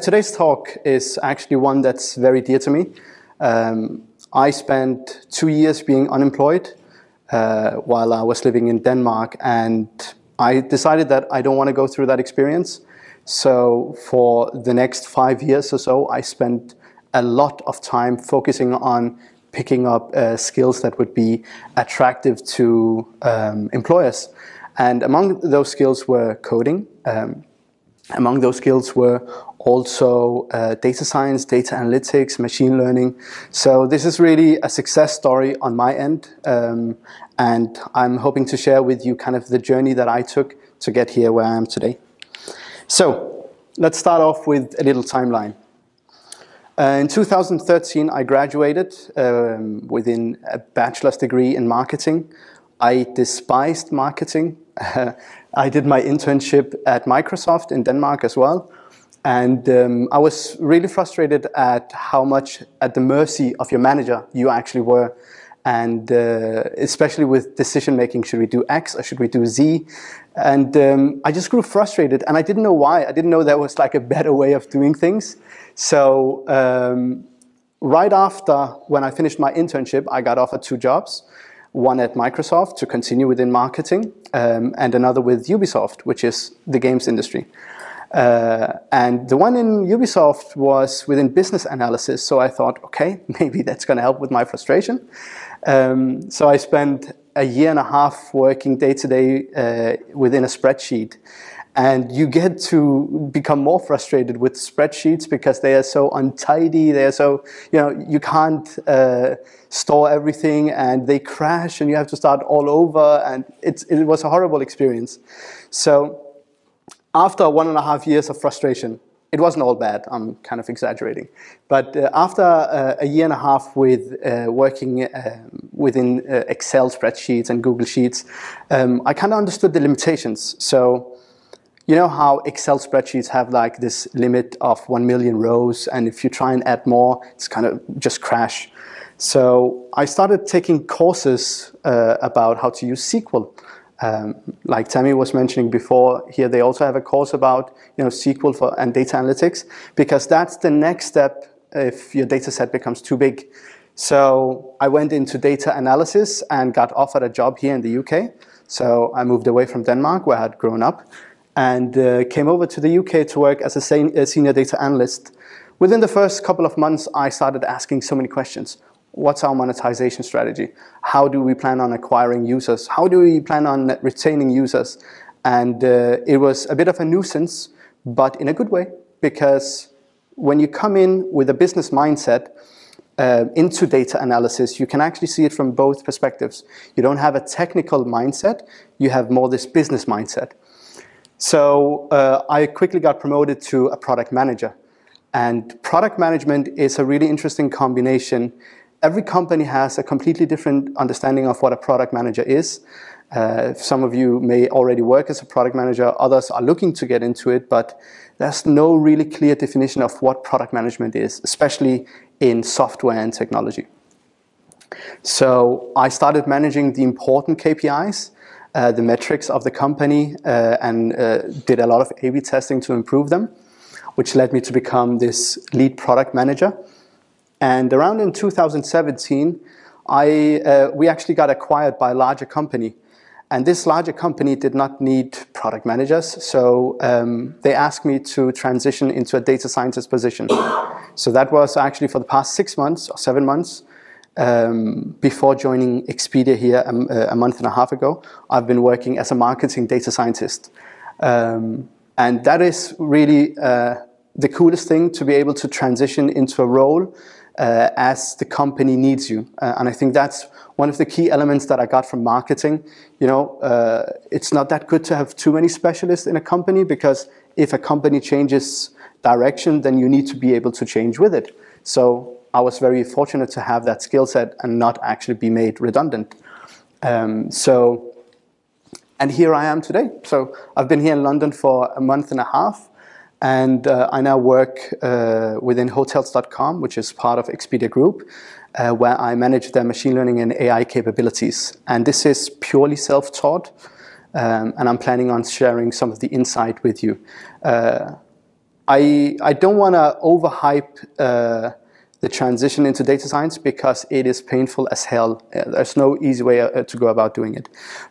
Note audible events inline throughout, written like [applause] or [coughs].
Today's talk is actually one that's very dear to me. Um, I spent two years being unemployed uh, while I was living in Denmark, and I decided that I don't want to go through that experience. So, for the next five years or so, I spent a lot of time focusing on picking up uh, skills that would be attractive to um, employers. And among those skills were coding. Um, among those skills were also uh, data science, data analytics, machine learning. So this is really a success story on my end. Um, and I'm hoping to share with you kind of the journey that I took to get here where I am today. So let's start off with a little timeline. Uh, in 2013, I graduated um, within a bachelor's degree in marketing. I despised marketing. [laughs] I did my internship at Microsoft in Denmark as well. And um, I was really frustrated at how much at the mercy of your manager you actually were. And uh, especially with decision making, should we do X or should we do Z? And um, I just grew frustrated and I didn't know why. I didn't know there was like a better way of doing things. So um, right after when I finished my internship, I got offered two jobs one at Microsoft to continue within marketing, um, and another with Ubisoft, which is the games industry. Uh, and the one in Ubisoft was within business analysis, so I thought, okay, [laughs] maybe that's going to help with my frustration. Um, so I spent a year and a half working day to day within a spreadsheet. And you get to become more frustrated with spreadsheets because they are so untidy. They are so, you know, you can't uh, store everything and they crash and you have to start all over. And it's, it was a horrible experience. So after one and a half years of frustration, it wasn't all bad, I'm kind of exaggerating. But uh, after uh, a year and a half with uh, working um, within uh, Excel spreadsheets and Google Sheets, um, I kind of understood the limitations. So, you know how Excel spreadsheets have like this limit of 1 million rows, and if you try and add more, it's kind of just crash. So I started taking courses uh, about how to use SQL. Um, like Tammy was mentioning before, here they also have a course about you know SQL for and data analytics because that's the next step if your data set becomes too big. So I went into data analysis and got offered a job here in the UK. So I moved away from Denmark where I had grown up and uh, came over to the UK to work as a senior data analyst. Within the first couple of months, I started asking so many questions. What's our monetization strategy? How do we plan on acquiring users? How do we plan on retaining users? And uh, it was a bit of a nuisance, but in a good way, because when you come in with a business mindset uh, into data analysis, you can actually see it from both perspectives. You don't have a technical mindset, you have more this business mindset. So uh, I quickly got promoted to a product manager. And product management is a really interesting combination every company has a completely different understanding of what a product manager is. Uh, some of you may already work as a product manager, others are looking to get into it, but there's no really clear definition of what product management is, especially in software and technology. So I started managing the important KPIs, uh, the metrics of the company, uh, and uh, did a lot of A-B testing to improve them, which led me to become this lead product manager. And around in 2017, I, uh, we actually got acquired by a larger company. And this larger company did not need product managers, so um, they asked me to transition into a data scientist position. So that was actually for the past six months or seven months um, before joining Expedia here a, a, month and a half ago. I've been working as a marketing data scientist. Um, and that is really uh, the coolest thing to be able to transition into a role uh, as the company needs you. Uh, and I think that's one of the key elements that I got from marketing. You know, uh, it's not that good to have too many specialists in a company because if a company changes direction, then you need to be able to change with it. So I was very fortunate to have that skill set and not actually be made redundant. Um, so, and here I am today. So I've been here in London for a month and a half. And uh, I now work uh, within Hotels.com, which is part of Expedia Group, uh, where I manage their machine learning and AI capabilities. And this is purely self taught. Um, and I'm planning on sharing some of the insight with you. Uh, I, I don't want to overhype uh, the transition into data science because it is painful as hell. Uh, there's no easy way uh, to go about doing it.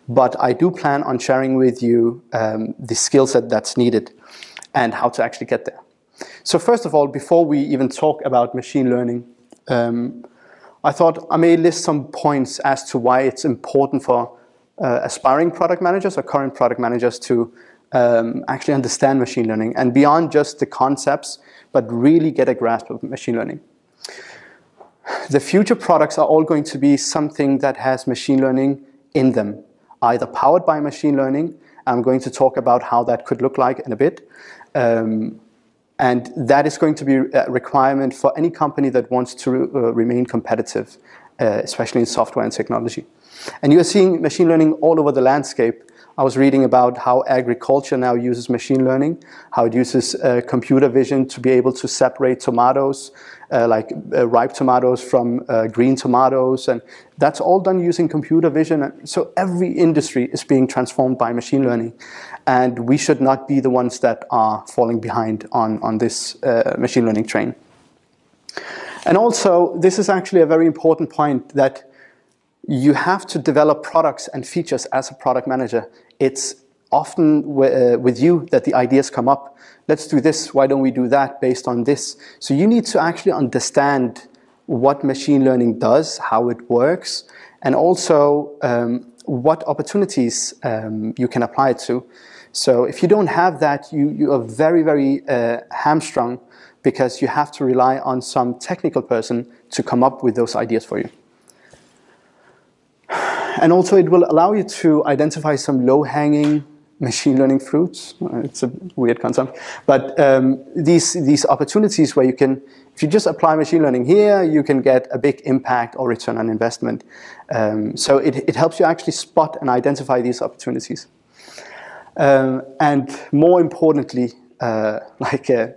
But I do plan on sharing with you um, the skill set that's needed and how to actually get there. So first of all, before we even talk about machine learning, um, I thought I may list some points as to why it's important for uh, aspiring product managers or current product managers to um, actually understand machine learning and beyond just the concepts, but really get a grasp of machine learning. The future products are all going to be something that has machine learning in them, either powered by machine learning. I'm going to talk about how that could look like in a bit. Um, and that is going to be a requirement for any company that wants to uh, remain competitive, uh, especially in software and technology. And you're seeing machine learning all over the landscape. I was reading about how agriculture now uses machine learning, how it uses uh, computer vision to be able to separate tomatoes, uh, like uh, ripe tomatoes from uh, green tomatoes. And that's all done using computer vision. So every industry is being transformed by machine learning. And we should not be the ones that are falling behind on, on this uh, machine learning train. And also, this is actually a very important point that you have to develop products and features as a product manager. It's often uh, with you that the ideas come up. Let's do this, why don't we do that based on this? So you need to actually understand what machine learning does, how it works, and also um, what opportunities um, you can apply it to. So if you don't have that, you, you are very, very uh, hamstrung because you have to rely on some technical person to come up with those ideas for you. And also it will allow you to identify some low-hanging machine learning fruits. It's a weird concept. But um, these, these opportunities where you can, if you just apply machine learning here, you can get a big impact or return on investment. Um, so it, it helps you actually spot and identify these opportunities. Um, and more importantly, uh, like uh,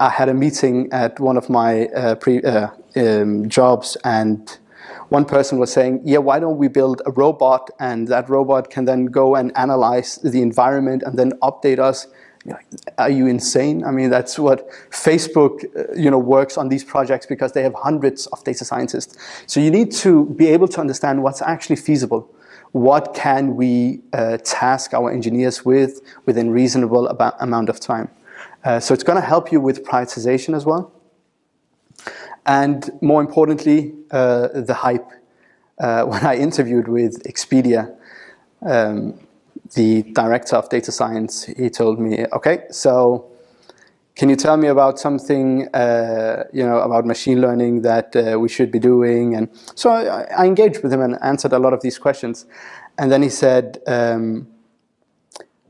i had a meeting at one of my uh, pre, uh, um, jobs and one person was saying, yeah, why don't we build a robot and that robot can then go and analyze the environment and then update us. are you insane? I mean, that's what Facebook uh, you know, works on these projects because they have hundreds of data scientists. So you need to be able to understand what's actually feasible. What can we uh, task our engineers with within reasonable amount of time? Uh, so it's going to help you with prioritization as well. And more importantly, uh, the hype. Uh, when I interviewed with Expedia, um, the director of data science, he told me, okay, so can you tell me about something, uh, you know, about machine learning that uh, we should be doing? And so I, I, engaged with him and answered a lot of these questions. And then he said, um,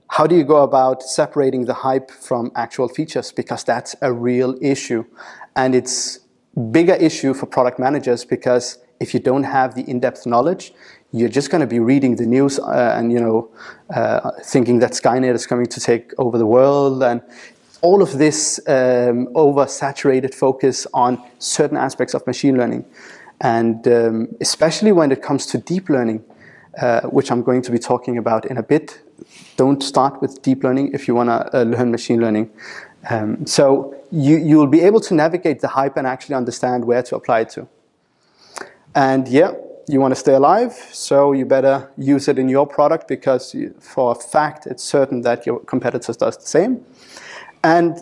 how do you go about separating the hype from actual features? Because that's a real issue. And it's bigger issue for product managers because if you don't have the in-depth knowledge, you're just going to be reading the news uh, and you know uh, thinking that Skynet is coming to take over the world. And all of this um, oversaturated focus on certain aspects of machine learning. And um, especially when it comes to deep learning uh, which I'm going to be talking about in a bit don't start with deep learning if you want to uh, learn machine learning um, so you, you'll be able to navigate the hype and actually understand where to apply it to. And yeah, you want to stay alive, so you better use it in your product because you, for a fact it's certain that your competitors does the same. And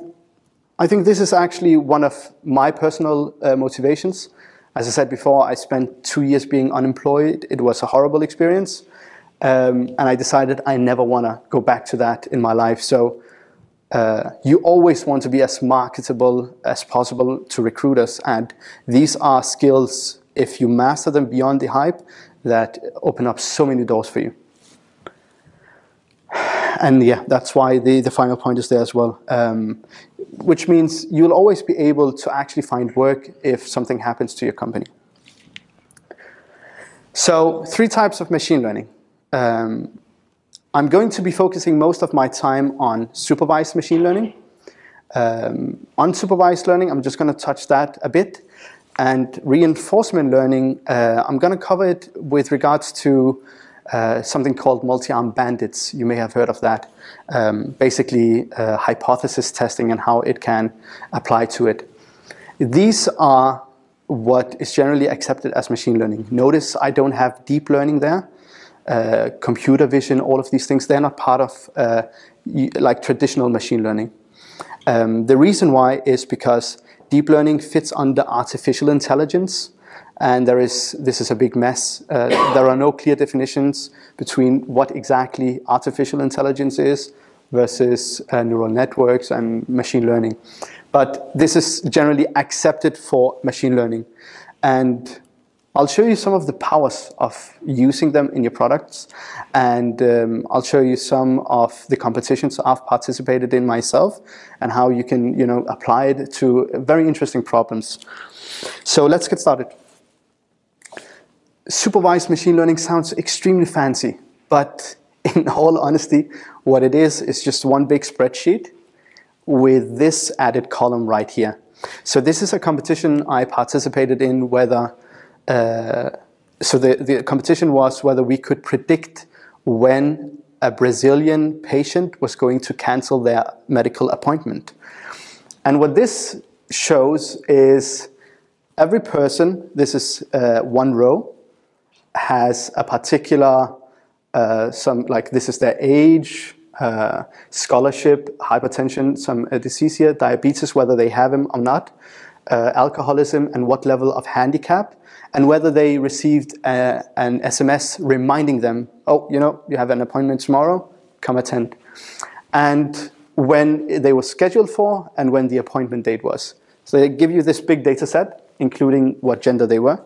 I think this is actually one of my personal uh, motivations. As I said before, I spent two years being unemployed. It was a horrible experience. Um, and I decided I never want to go back to that in my life. So uh, you always want to be as marketable as possible to recruiters. And these are skills, if you master them beyond the hype, that open up so many doors for you. [sighs] And yeah, that's why the, the final point is there as well. Um, which means you'll always be able to actually find work if something happens to your company. So three types of machine learning. Um, I'm going to be focusing most of my time on supervised machine learning. Um, unsupervised learning, I'm just going to touch that a bit. And reinforcement learning, uh, I'm going to cover it with regards to uh, something called multi-arm bandits. You may have heard of that. Um, basically, uh, hypothesis testing and how it can apply to it. These are what is generally accepted as machine learning. Notice I don't have deep learning there. Uh, computer vision, all of these things, they're not part of uh, like traditional machine learning. Um, the reason why is because deep learning fits under artificial intelligence, and there is this is a big mess. Uh, there are no clear definitions between what exactly artificial intelligence is versus uh, neural networks and machine learning. But this is generally accepted for machine learning, and I'll show you some of the powers of using them in your products, and um, I'll show you some of the competitions I've participated in myself, and how you can, you know, apply it to very interesting problems. So let's get started. Supervised machine learning sounds extremely fancy, but [laughs] in all honesty, what it is is just one big spreadsheet with this added column right here. So this is a competition I participated in whether so the, the competition was whether we could predict when a Brazilian patient was going to cancel their medical appointment. And what this shows is every person, this is uh, one row, has a particular, uh, some like this is their age, uh, scholarship, hypertension, some uh, disease here, diabetes, whether they have them or not, uh, alcoholism, and what level of handicap and whether they received uh, an SMS reminding them, oh, you know, you have an appointment tomorrow, come attend. And when they were scheduled for and when the appointment date was. So they give you this big data set, including what gender they were.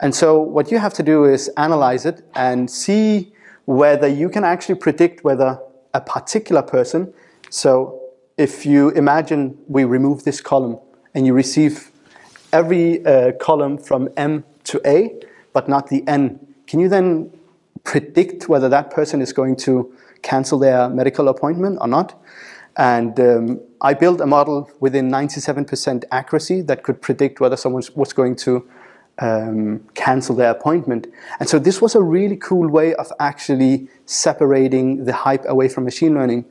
And so what you have to do is analyze it and see whether you can actually predict whether a particular person, so if you imagine we remove this column and you receive every uh, column from M to A, but not the N. Can you then predict whether that person is going to cancel their medical appointment or not? And um, I built a model within 97% accuracy that could predict whether someone was going to um, cancel their appointment. And so this was a really cool way of actually separating the hype away from machine learning.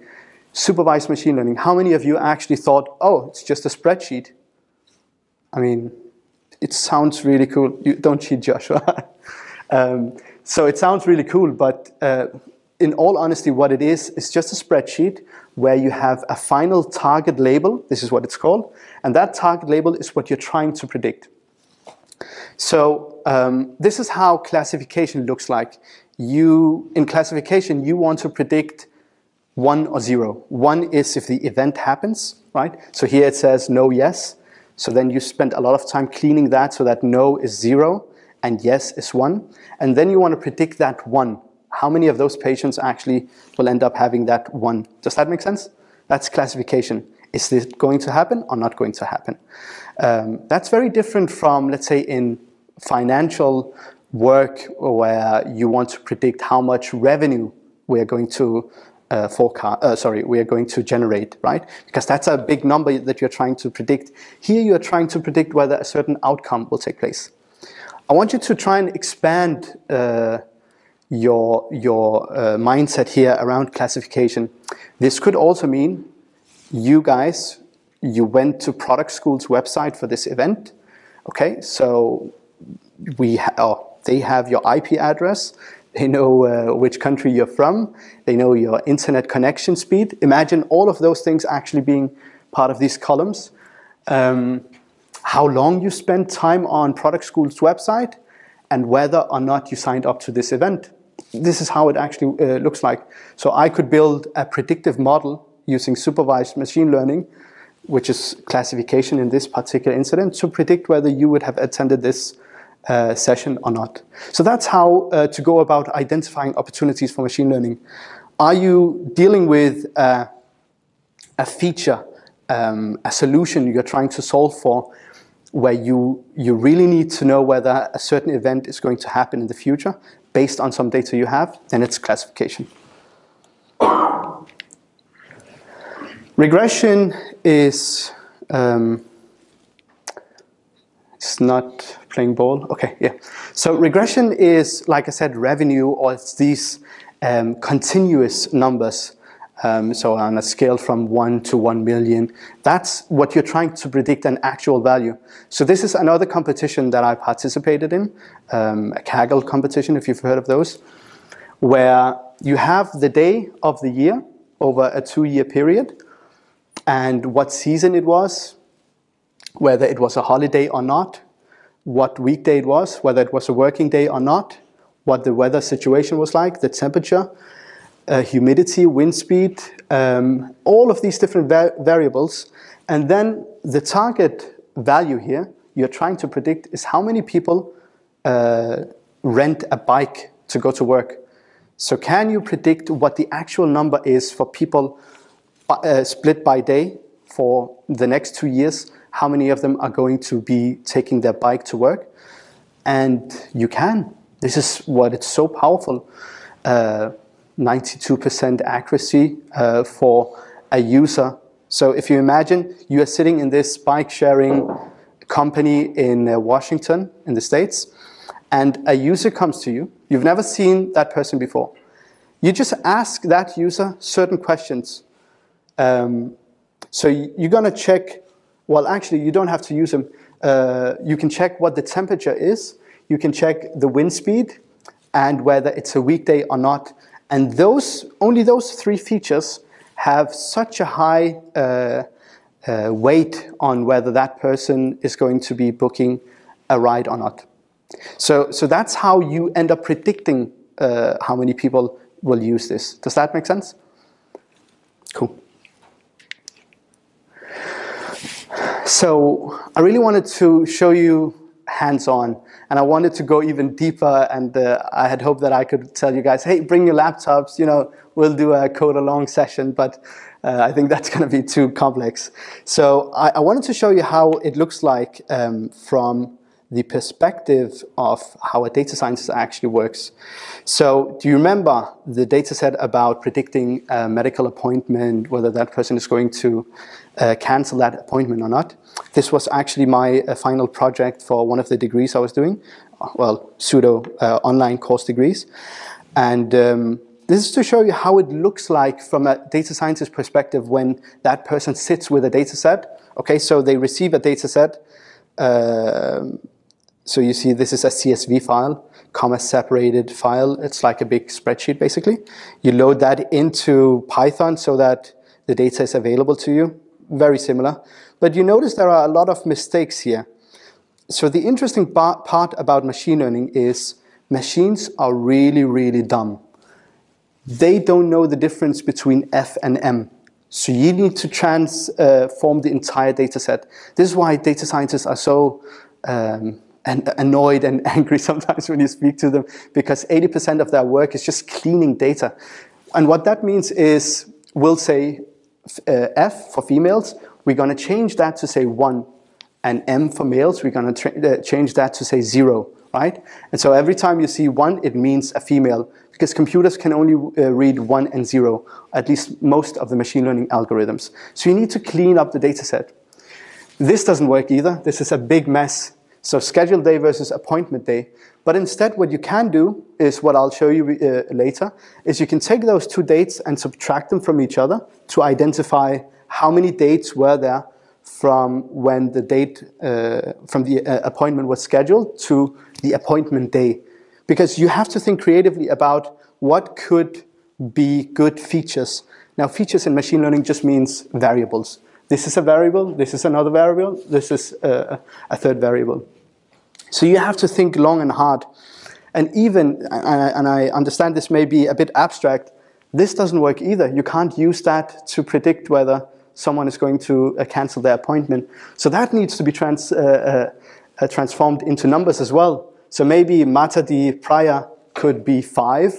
Supervised machine learning. How many of you actually thought, oh, it's just a spreadsheet? I mean, it sounds really cool. You don't cheat, Joshua. [laughs] um, so it sounds really cool, but uh, in all honesty, what it is is just a spreadsheet where you have a final target label. This is what it's called, and that target label is what you're trying to predict. So um, this is how classification looks like. You in classification, you want to predict one or zero. One is if the event happens, right? So here it says no, yes. So then you spend a lot of time cleaning that so that no is zero and yes is one. And then you want to predict that one. How many of those patients actually will end up having that one? Does that make sense? That's classification. Is this going to happen or not going to happen? Um, that's very different from, let's say, in financial work where you want to predict how much revenue we're going to uh, forecast, uh, sorry, we are going to generate, right? Because that's a big number that you're trying to predict. Here you're trying to predict whether a certain outcome will take place. I want you to try and expand uh, your, your uh, mindset here around classification. This could also mean you guys, you went to product school's website for this event. Okay, so we ha oh, they have your IP address, they know uh, which country you're from, they know your internet connection speed. Imagine all of those things actually being part of these columns. Um, how long you spent time on Product School's website, and whether or not you signed up to this event. This is how it actually uh, looks like. So I could build a predictive model using supervised machine learning, which is classification in this particular incident, to predict whether you would have attended this uh, session or not. So that's how uh, to go about identifying opportunities for machine learning. Are you dealing with uh, a feature, um, a solution you're trying to solve for, where you, you really need to know whether a certain event is going to happen in the future based on some data you have, then it's classification. [coughs] Regression is um, It's not playing ball. Okay, yeah. So regression is, like I said, revenue, or it's these um, continuous numbers. Um, so on a scale from one to one million, that's what you're trying to predict an actual value. So this is another competition that I participated in, um, a Kaggle competition, if you've heard of those, where you have the day of the year over a two-year period, and what season it was, whether it was a holiday or not, what weekday it was, whether it was a working day or not, what the weather situation was like, the temperature, uh, humidity, wind speed, um, all of these different va variables. And then the target value here you're trying to predict is how many people uh, rent a bike to go to work. So can you predict what the actual number is for people uh, split by day for the next two years? How many of them are going to be taking their bike to work? And you can. This is what it's so powerful. 92% uh, accuracy uh, for a user. So if you imagine you are sitting in this bike sharing company in uh, Washington in the States, and a user comes to you, you've never seen that person before. You just ask that user certain questions. Um, so you're going to check, well, actually, you don't have to use them. Uh, you can check what the temperature is. You can check the wind speed and whether it's a weekday or not. And those, only those three features have such a high uh, uh, weight on whether that person is going to be booking a ride or not. So, so that's how you end up predicting uh, how many people will use this. Does that make sense? Cool. So I really wanted to show you hands-on and I wanted to go even deeper and uh, I had hoped that I could tell you guys, hey, bring your laptops, you know, we'll do a code along session, but uh, I think [laughs] that's going to be too complex. So I, I, wanted to show you how it looks like um, from the perspective of how a data scientist actually works. So do you remember the data set about predicting a medical appointment, whether that person is going to uh, cancel that appointment or not? This was actually my uh, final project for one of the degrees I was doing, well, pseudo uh, online course degrees. And um, this is to show you how it looks like from a data scientist perspective when that person sits with a data set. Okay, so they receive a data set, um, so you see this is a CSV file, comma separated file. It's like a big spreadsheet basically. You load that into Python so that the data is available to you. Very similar. But you notice there are a lot of mistakes here. So the interesting part about machine learning is machines are really, really dumb. They don't know the difference between F and M. So you need to transform uh, the entire data set. This is why data scientists are so um, and annoyed and [laughs] angry sometimes when you speak to them because 80% of their work is just cleaning data. And what that means is we'll say uh, F for females, we're going to change that to say 1. And M for males, we're going to uh, change that to say 0, right? And so every time you see 1, it means a female because computers can only uh, read 1 and 0, at least most of the machine learning algorithms. So you need to clean up the data set. This doesn't work either. This is a big mess so scheduled day versus appointment day. But instead what you can do is what I'll show you uh, later, is you can take those two dates and subtract them from each other to identify how many dates were there from when the date, uh, from the uh, appointment was scheduled to the appointment day. Because you have to think creatively about what could be good features. Now features in machine learning just means variables. This is a variable, this is another variable, this is a, a third variable. So you have to think long and hard. And even, and I understand this may be a bit abstract, this doesn't work either. You can't use that to predict whether someone is going to uh, cancel their appointment. So that needs to be trans, uh, uh, uh transformed into numbers as well. So maybe Mata di Praia could be five,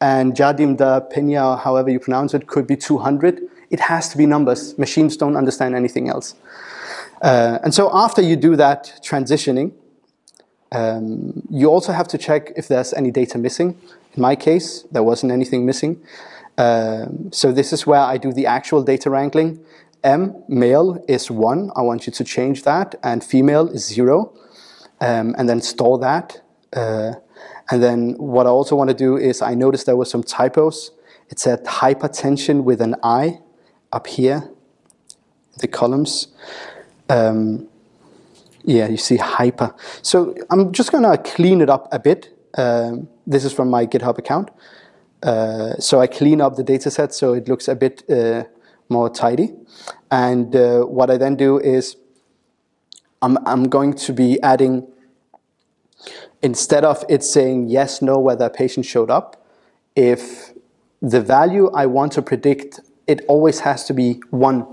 and Jardim da Penha, however you pronounce it, could be 200. It has to be numbers. Machines don't understand anything else. Uh, and so after you do that transitioning, um, you also have to check if there's any data missing. In my case, there wasn't anything missing. Um, so this is where I do the actual data wrangling. M, male, is 1. I want you to change that. And female is 0. Um, and then store that. Uh, and then what I also want to do is I noticed there were some typos. It said hypertension with an I up here, the columns. Um, yeah, you see hyper. So I'm just going to clean it up a bit. Um, this is from my GitHub account. Uh, so I clean up the data set so it looks a bit uh, more tidy. And uh, what I then do is I'm, I'm going to be adding, instead of it saying yes, no, whether a patient showed up, if the value I want to predict, it always has to be one.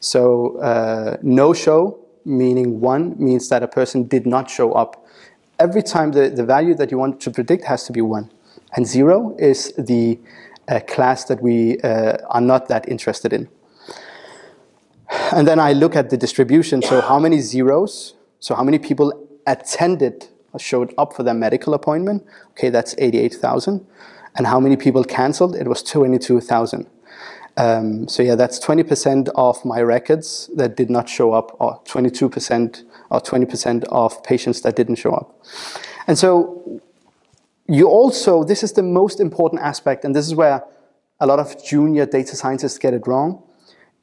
So uh, no show, meaning one, means that a person did not show up. Every time the, the value that you want to predict has to be one. And zero is the uh, class that we uh, are not that interested in. And then I look at the distribution. So how many zeros? So how many people attended or showed up for their medical appointment? Okay, that's 88,000. And how many people canceled? It was 22,000. Um, so yeah, that's 20% of my records that did not show up, or 22% or 20% of patients that didn't show up. And so you also, this is the most important aspect, and this is where a lot of junior data scientists get it wrong,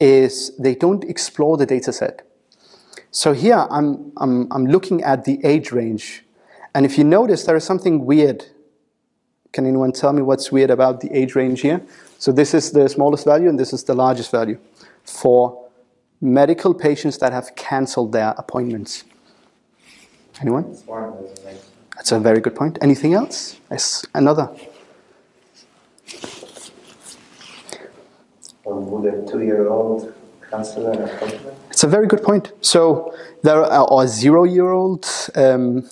is they don't explore the data set. So here I'm, I'm, I'm looking at the age range. And if you notice, there is something weird. Can anyone tell me what's weird about the age range here? So this is the smallest value and this is the largest value for medical patients that have canceled their appointments. Anyone? That's a very good point. Anything else? Yes, another. Would a two-year-old cancel an appointment? It's a very good point. So there are zero-year-old, um,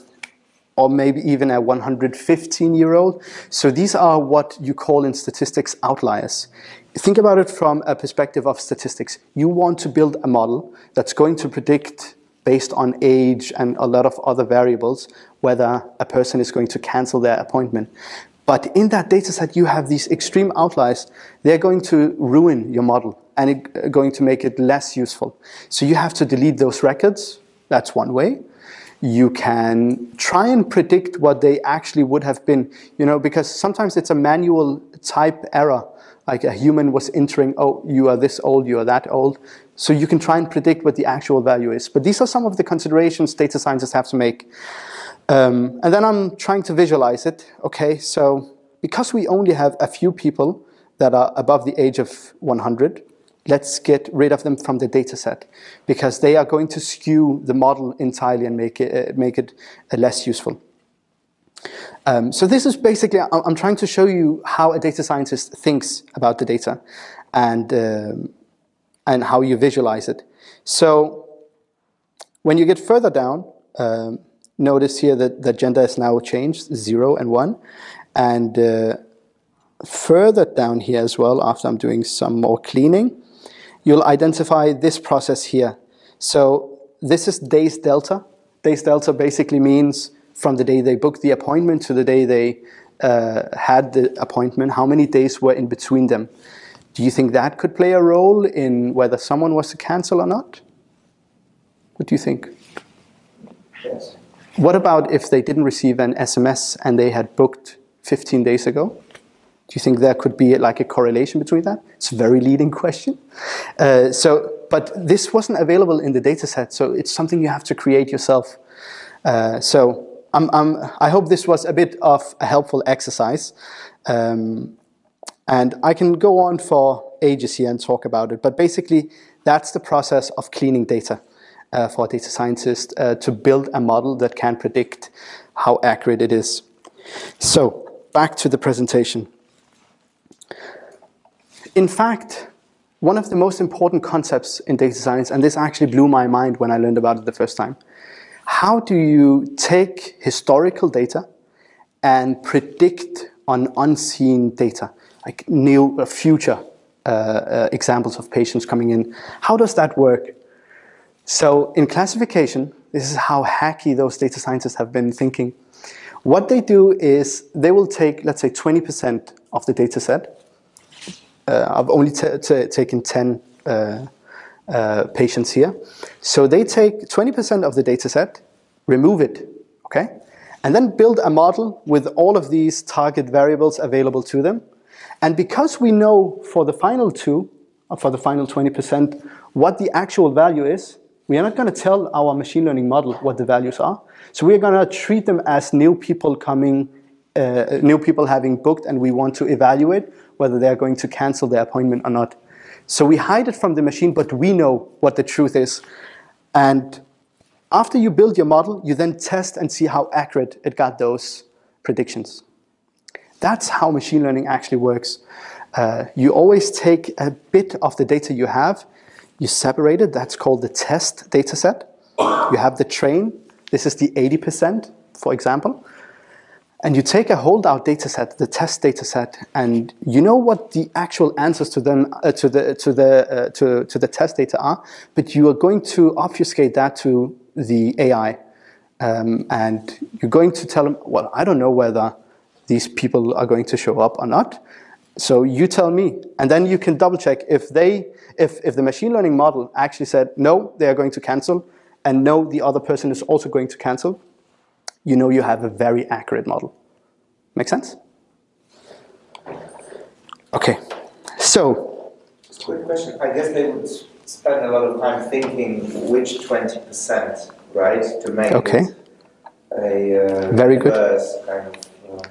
or maybe even a 115-year-old. So these are what you call in statistics outliers. Think about it from a perspective of statistics. You want to build a model that's going to predict based on age and a lot of other variables whether a person is going to cancel their appointment. But in that data set, you have these extreme outliers. They're going to ruin your model and it, uh, going to make it less useful. So you have to delete those records. That's one way. You can try and predict what they actually would have been, you know, because sometimes it's a manual type error. Like a human was entering, oh, you are this old, you are that old. So you can try and predict what the actual value is. But these are some of the considerations data scientists have to make. Um, and then I'm trying to visualize it. Okay, so because we only have a few people that are above the age of 100, let's get rid of them from the data set because they are going to skew the model entirely and make it, uh, make it uh, less useful. Um, so this is basically, I'm trying to show you how a data scientist thinks about the data and, um, and how you visualize it. So when you get further down, um, Notice here that the gender is now changed, 0 and 1. And uh, further down here as well, after I'm doing some more cleaning, you'll identify this process here. So this is days delta. Days delta basically means from the day they booked the appointment to the day they uh, had the appointment, how many days were in between them. Do you think that could play a role in whether someone was to cancel or not? What do you think? Yes. What about if they didn't receive an SMS and they had booked 15 days ago? Do you think there could be like a correlation between that? It's a very leading question. Uh, so, but this wasn't available in the data set, so it's something you have to create yourself. Uh, so I'm, I'm, i hope this was a bit of a helpful exercise. Um, and I can go on for ages here and talk about it, but basically that's the process of cleaning data uh, for a data scientist uh, to build a model that can predict how accurate it is. So back to the presentation. In fact, one of the most important concepts in data science, and this actually blew my mind when I learned about it the first time, how do you take historical data and predict on unseen data, like new future uh, uh, examples of patients coming in? How does that work? So in classification, this is how hacky those data scientists have been thinking. What they do is they will take, let's say, 20% of the data set. Uh, I've only taken 10 uh, uh, patients here. So they take 20% of the data set, remove it, okay? And then build a model with all of these target variables available to them. And because we know for the final two, or for the final 20%, what the actual value is, we are not going to tell our machine learning model what the values are. So we are going to treat them as new people coming, uh, new people having booked, and we want to evaluate whether they are going to cancel their appointment or not. So we hide it from the machine, but we know what the truth is. And after you build your model, you then test and see how accurate it got those predictions. That's how machine learning actually works. Uh, you always take a bit of the data you have, you separate it, that's called the test data set. You have the train, this is the 80%, for example. And you take a holdout data set, the test data set, and you know what the actual answers to them uh, to the to the uh, to, to the test data are, but you are going to obfuscate that to the AI, um, and you're going to tell them, well, I don't know whether these people are going to show up or not. So you tell me, and then you can double check if they if if the machine learning model actually said no, they are going to cancel, and no, the other person is also going to cancel you know you have a very accurate model. Make sense? Okay, so. Quick question. I guess they would spend a lot of time thinking which 20%, right, to make okay. a uh, very good kind of uh,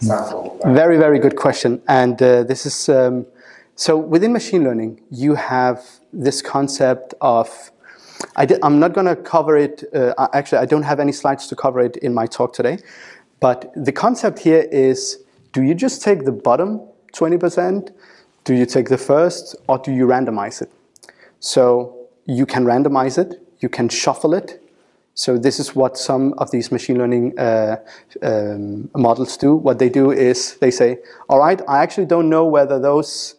sample. Right? Very, very good question. And uh, this is um, so within machine learning, you have this concept of I am not going to cover it. Uh, actually, I don't have any slides to cover it in my talk today. But the concept here is, do you just take the bottom 20%? Do you take the first? Or do you randomize it? So you can randomize it. You can shuffle it. So this is what some of these machine learning uh, um, models do. What they do is they say, all right, I actually don't know whether those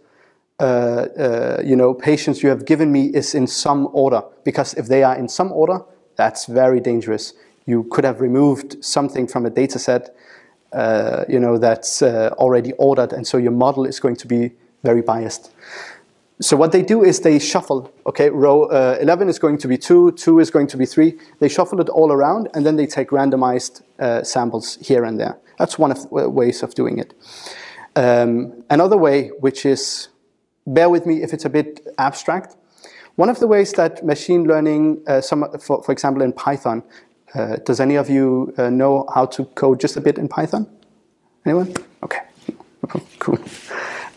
uh, uh, you know, patients you have given me is in some order. Because if they are in some order, that's very dangerous. You could have removed something from a data set, uh, you know, that's uh, already ordered, and so your model is going to be very biased. So what they do is they shuffle, okay, row uh, 11 is going to be 2, 2 is going to be 3. They shuffle it all around, and then they take randomized uh, samples here and there. That's one of the ways of doing it. Um, another way, which is bear with me if it's a bit abstract. One of the ways that machine learning, uh, some, for, for example in Python, uh, does any of you uh, know how to code just a bit in Python? Anyone? Okay, [laughs] cool.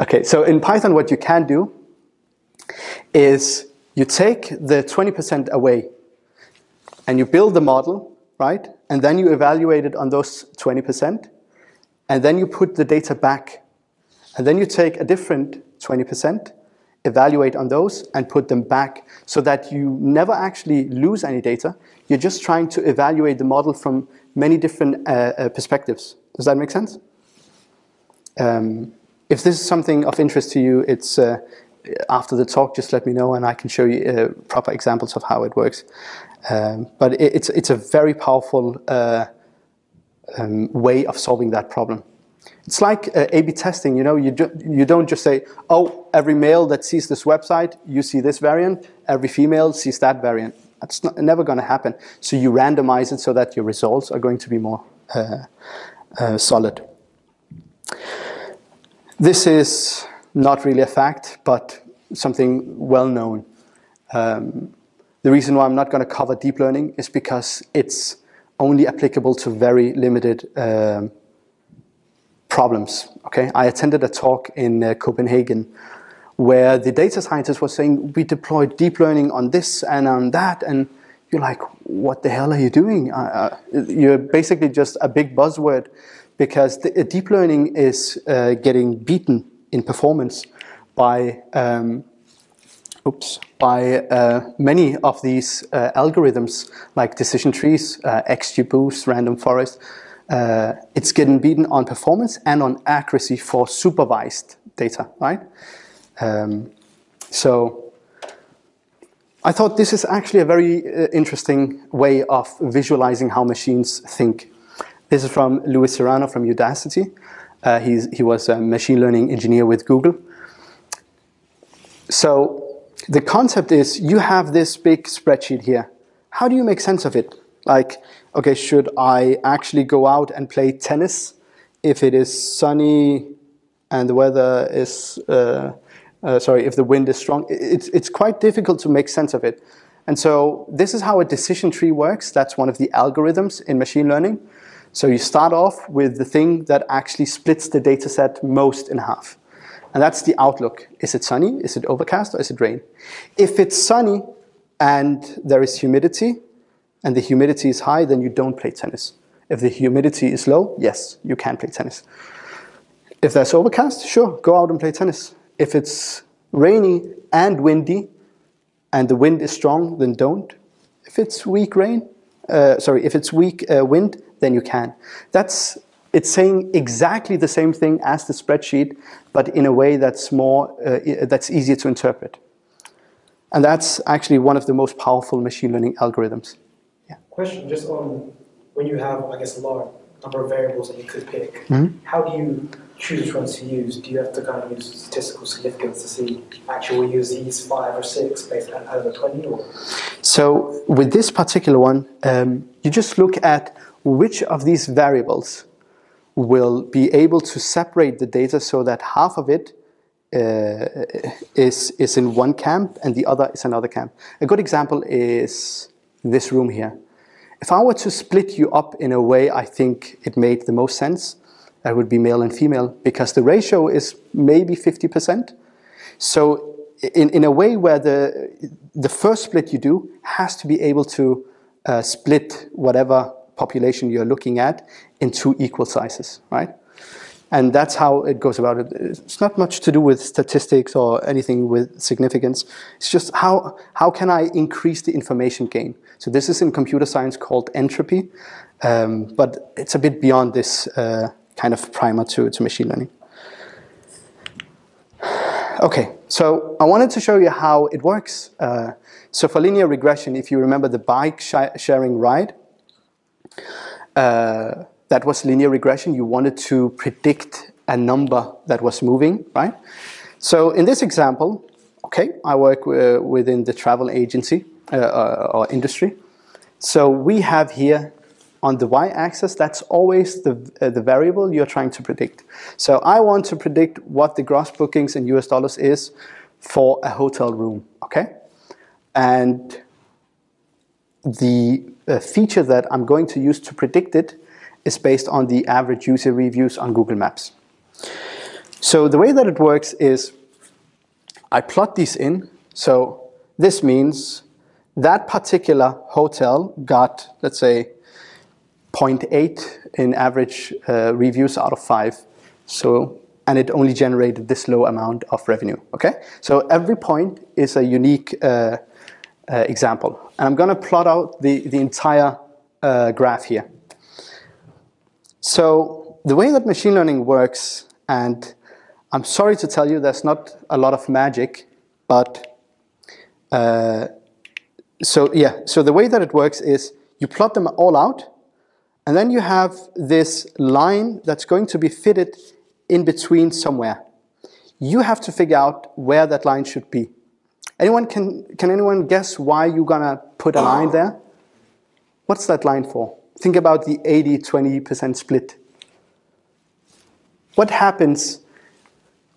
Okay, so in Python what you can do is you take the 20% away and you build the model, right? And then you evaluate it on those 20%, and then you put the data back. And then you take a different 20%, evaluate on those and put them back so that you never actually lose any data. You're just trying to evaluate the model from many different uh, uh, perspectives. Does that make sense? Um, if this is something of interest to you, it's uh, after the talk, just let me know and I can show you uh, proper examples of how it works. Um, but it, it's, it's a very powerful uh, um, way of solving that problem. It's like uh, A-B testing, you know, you, do, you don't just say, oh, every male that sees this website, you see this variant, every female sees that variant. That's not, never going to happen. So you randomize it so that your results are going to be more uh, uh, solid. This is not really a fact, but something well known. Um, the reason why I'm not going to cover deep learning is because it's only applicable to very limited um, problems. Okay, I attended a talk in uh, Copenhagen where the data scientists were saying we deployed deep learning on this and on that, and you're like, what the hell are you doing? Uh, uh you're basically just a big buzzword because the, uh, deep learning is uh, getting beaten in performance by um, oops, by uh, many of these uh, algorithms like decision trees, uh, XGBoost, random forest, uh, it's getting beaten on performance and on accuracy for supervised data, right? Um, so I thought this is actually a very uh, interesting way of visualizing how machines think. This is from Luis Serrano from Udacity. Uh, he was a machine learning engineer with Google. So the concept is you have this big spreadsheet here. How do you make sense of it? Like, okay, should I actually go out and play tennis if it is sunny and the weather is, uh, uh, sorry, if the wind is strong? It's, it's quite difficult to make sense of it. And so this is how a decision tree works. That's one of the algorithms in machine learning. So you start off with the thing that actually splits the data set most in half. And that's the outlook. Is it sunny? Is it overcast? Or is it rain? If it's sunny and there is humidity, and the humidity is high, then you don't play tennis. If the humidity is low, yes, you can play tennis. If there's overcast, sure, go out and play tennis. If it's rainy and windy, and the wind is strong, then don't. If it's weak rain, uh, sorry, if it's weak uh, wind, then you can. That's it's saying exactly the same thing as the spreadsheet, but in a way that's more uh, that's easier to interpret. And that's actually one of the most powerful machine learning algorithms. Question just on when you have, I guess, a large number of variables that you could pick. Mm-hmm. How do you choose which ones to use? Do you have to kind of use statistical significance to see actually we use these five or six based out of the twenty? Or? So with this particular one, um, you just look at which of these variables will be able to separate the data so that half of it uh, is, is in one camp and the other is another camp. A good example is this room here. If I were to split you up in a way I think it made the most sense, that would be male and female because the ratio is maybe 50%. So in, in a way where the, the first split you do has to be able to uh, split whatever population you're looking at in two equal sizes, right? And that's how it goes about it. It's not much to do with statistics or anything with significance. It's just how, how can I increase the information gain? So this is in computer science called entropy, um, but it's a bit beyond this uh, kind of primer to, to machine learning. Okay, so I wanted to show you how it works. Uh, so for linear regression, if you remember the bike sh sharing ride, uh, that was linear regression. You wanted to predict a number that was moving, right? So in this example, okay, I work uh, within the travel agency or industry. So we have here on the y-axis, that's always the, uh, the variable you're trying to predict. So I want to predict what the gross bookings in US dollars is for a hotel room, okay? And the uh, feature that I'm going to use to predict it is based on the average user reviews on Google Maps. So the way that it works is I plot these in. So this means that particular hotel got, let's say, 0.8 in average uh, reviews out of 5. So, and it only generated this low amount of revenue, okay? So every point is a unique uh, uh, example. And I'm gonna plot out the, the entire uh, graph here. So the way that machine learning works, and I'm sorry to tell you there's not a lot of magic, but uh, so yeah, so the way that it works is you plot them all out, and then you have this line that's going to be fitted in between somewhere. You have to figure out where that line should be. Anyone can, can anyone guess why you're gonna put a line there? What's that line for? Think about the 80-20% split. What happens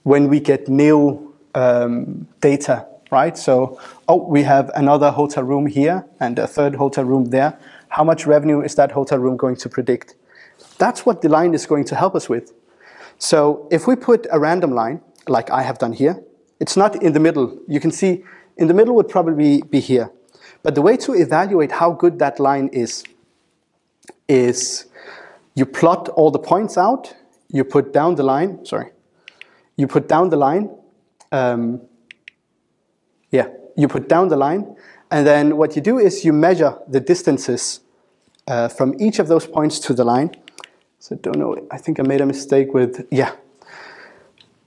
when we get new um, data, right? So, oh, we have another hotel room here and a third hotel room there. How much revenue is that hotel room going to predict? That's what the line is going to help us with. So if we put a random line, like I have done here, it's not in the middle. You can see in the middle would probably be here. But the way to evaluate how good that line is, is you plot all the points out, you put down the line, sorry, you put down the line, um, yeah, you put down the line, and then what you do is you measure the distances uh, from each of those points to the line. So don't know, I think I made a mistake with, yeah.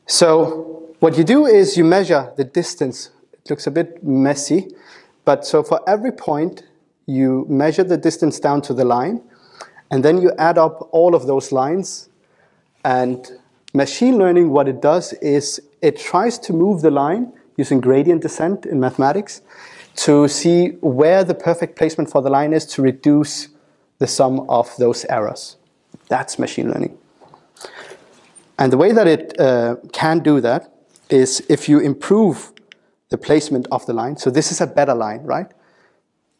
So what you do is you measure the distance. It looks a bit messy, but so for every point, you measure the distance down to the line, and then you add up all of those lines. And machine learning, what it does is it tries to move the line using gradient descent in mathematics to see where the perfect placement for the line is to reduce the sum of those errors. That's machine learning. And the way that it uh, can do that is if you improve the placement of the line. So this is a better line, right?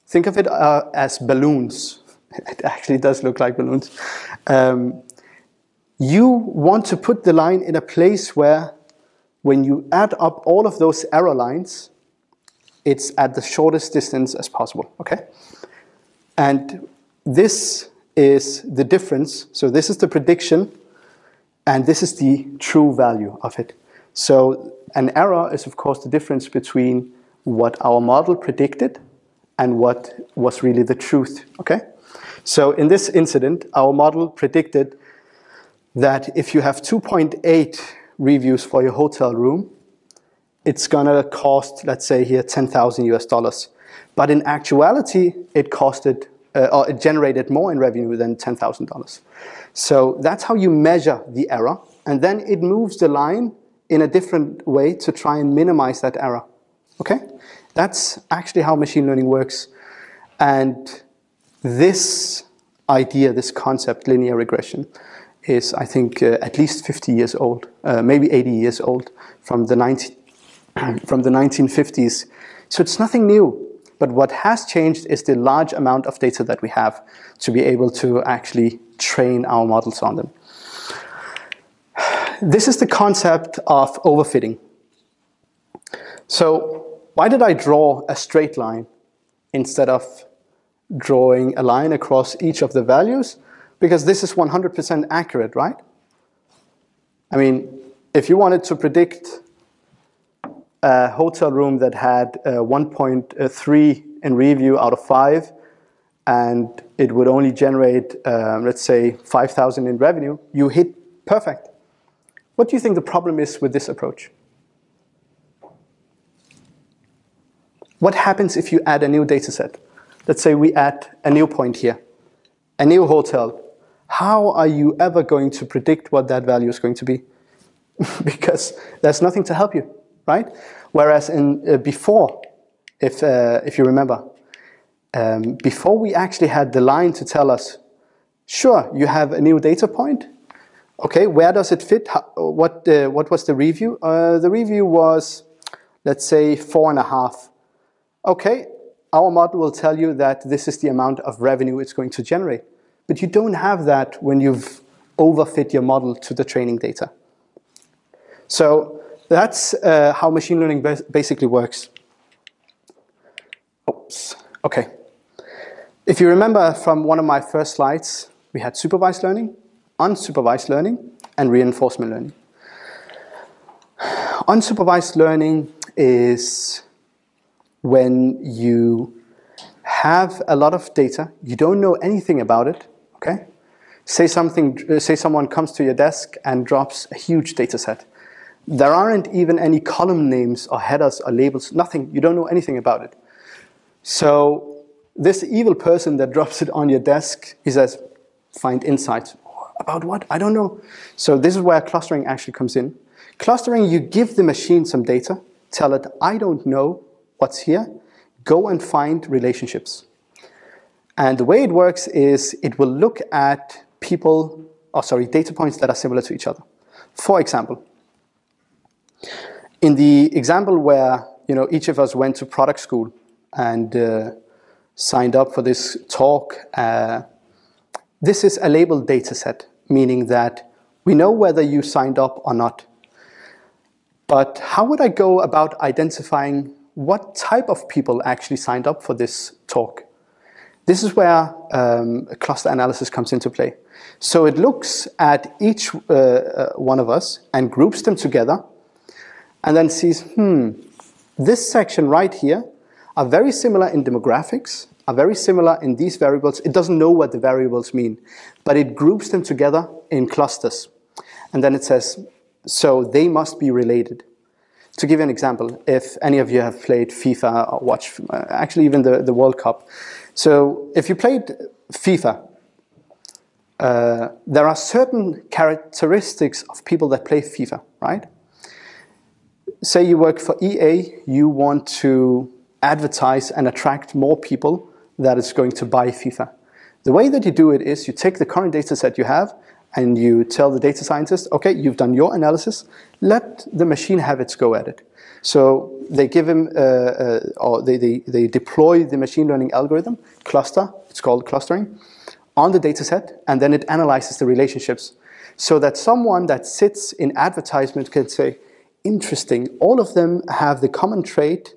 Think of it uh, as balloons. [laughs] It actually does look like balloons. Um, you want to put the line in a place where when you add up all of those error lines, it's at the shortest distance as possible, okay? And this is the difference. So this is the prediction, and this is the true value of it. So an error is, of course, the difference between what our model predicted and what was really the truth, okay? So in this incident, our model predicted that if you have 2.8 reviews for your hotel room, it's gonna cost, let's say here, 10,000 US dollars. But in actuality, it costed, uh, or it generated more in revenue than $10,000. So that's how you measure the error. And then it moves the line in a different way to try and minimize that error. Okay? That's actually how machine learning works. And this idea, this concept, linear regression, is, I think, uh, at least 50 years old, uh, maybe 80 years old, from the, 19, [clears throat] from the 1950s. So it's nothing new. But what has changed is the large amount of data that we have to be able to actually train our models on them this is the concept of overfitting. So why did I draw a straight line instead of drawing a line across each of the values? Because this is 100% accurate, right? I mean, if you wanted to predict a hotel room that had 1.3 in review out of 5, and it would only generate, um, let's say, 5,000 in revenue, you hit perfect. What do you think the problem is with this approach? What happens if you add a new data set? Let's say we add a new point here, a new hotel. How are you ever going to predict what that value is going to be? [laughs] because there's nothing to help you, right? Whereas in uh, before, if, uh, if you remember, um, before we actually had the line to tell us, sure, you have a new data point, Okay, where does it fit? How, what, uh, what was the review? Uh, the review was, let's say, four and a half. Okay, our model will tell you that this is the amount of revenue it's going to generate. But you don't have that when you've overfit your model to the training data. So that's uh, how machine learning basically works. Oops, okay. If you remember from one of my first slides, we had supervised learning unsupervised learning and reinforcement learning. Unsupervised learning is when you have a lot of data, you don't know anything about it, okay? Say something, uh, say someone comes to your desk and drops a huge data set. There aren't even any column names or headers or labels, nothing, you don't know anything about it. So this evil person that [laughs] drops it on your desk, he says, find insights. About what? I don't know. So this is where clustering actually comes in. Clustering, you give the machine some data, tell it, I don't know what's here, go and find relationships. And the way it works is it will look at people, oh sorry, data points that are similar to each other. For example, in the example where you know each of us went to product school and uh, signed up for this talk, uh, this is a labeled data set, meaning that we know whether you signed up or not. But how would I go about identifying what type of people actually signed up for this talk? This is where um, cluster analysis comes into play. So it looks at each uh, uh, one of us and groups them together and then sees, hmm, this section right here are very similar in demographics, are very similar in these variables. It doesn't know what the variables mean, but it groups them together in clusters. And then it says, so they must be related. To give you an example, if any of you have played FIFA or watched, uh, actually even the, the World Cup. So if you played FIFA, uh, there are certain characteristics of people that play FIFA, right? say you work for EA, you want to advertise and attract more people that is going to buy FIFA. The way that you do it is you take the current data set you have and you tell the data scientist, okay, you've done your analysis, let the machine have its go at it. So they give him, uh, uh, or they, they, they deploy the machine learning algorithm, cluster, it's called clustering, on the data set, and then it analyzes the relationships. So that someone that sits in advertisement can say, interesting, all of them have the common trait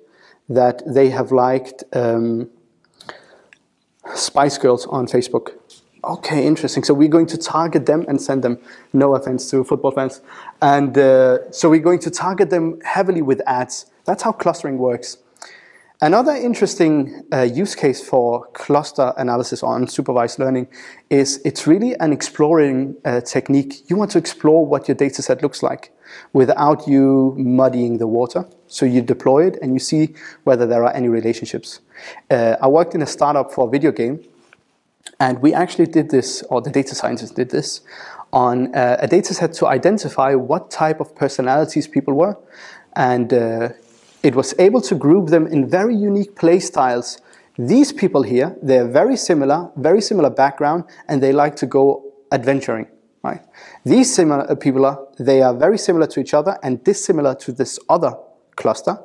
that they have liked um, Spice Girls on Facebook. Okay, interesting. So we're going to target them and send them, no offense to football fans. And uh, so we're going to target them heavily with ads. That's how clustering works. Another interesting uh, use case for cluster analysis unsupervised learning is it's really an exploring uh, technique. You want to explore what your data set looks like without you muddying the water. So you deploy it and you see whether there are any relationships. Uh, I worked in a startup for a video game and we actually did this, or the data scientists did this, on uh, a data set to identify what type of personalities people were. And uh, it was able to group them in very unique play styles. These people here, they're very similar, very similar background, and they like to go adventuring. Right? These similar uh, people are, they are very similar to each other and dissimilar to this other cluster.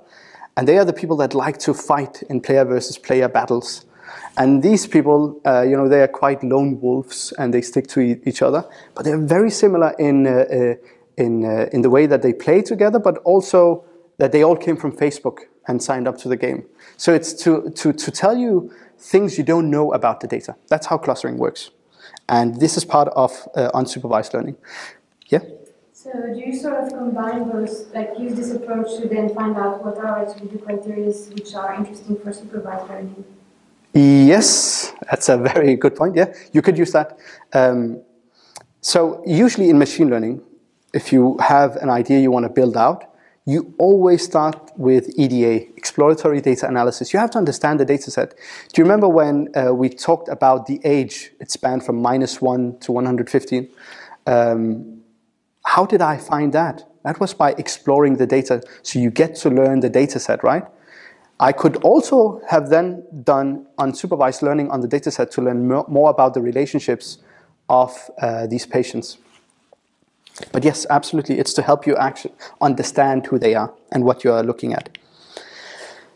And they are the people that like to fight in player versus player battles. And these people, uh, you know, they are quite lone wolves and they stick to e each other, but they're very similar in, uh, uh, in, uh, in the way that they play together, but also that they all came from Facebook and signed up to the game. So it's to, to, to tell you things you don't know about the data. That's how clustering works. And this is part of uh, unsupervised learning. Yeah? So do you sort of combine those, like use this approach to then find out what are actually the criteria which are interesting for supervised learning? Yes, that's a very good point. Yeah, you could use that. Um, so usually in machine learning, if you have an idea you want to build out, you always start with EDA, exploratory data analysis. You have to understand the data set. Do you remember when uh, we talked about the age? It spanned from minus 1 to 115. Um, how did I find that? That was by exploring the data. So you get to learn the data set, right? I could also have then done unsupervised learning on the dataset to learn more about the relationships of uh, these patients. But yes, absolutely, it's to help you actually understand who they are and what you are looking at.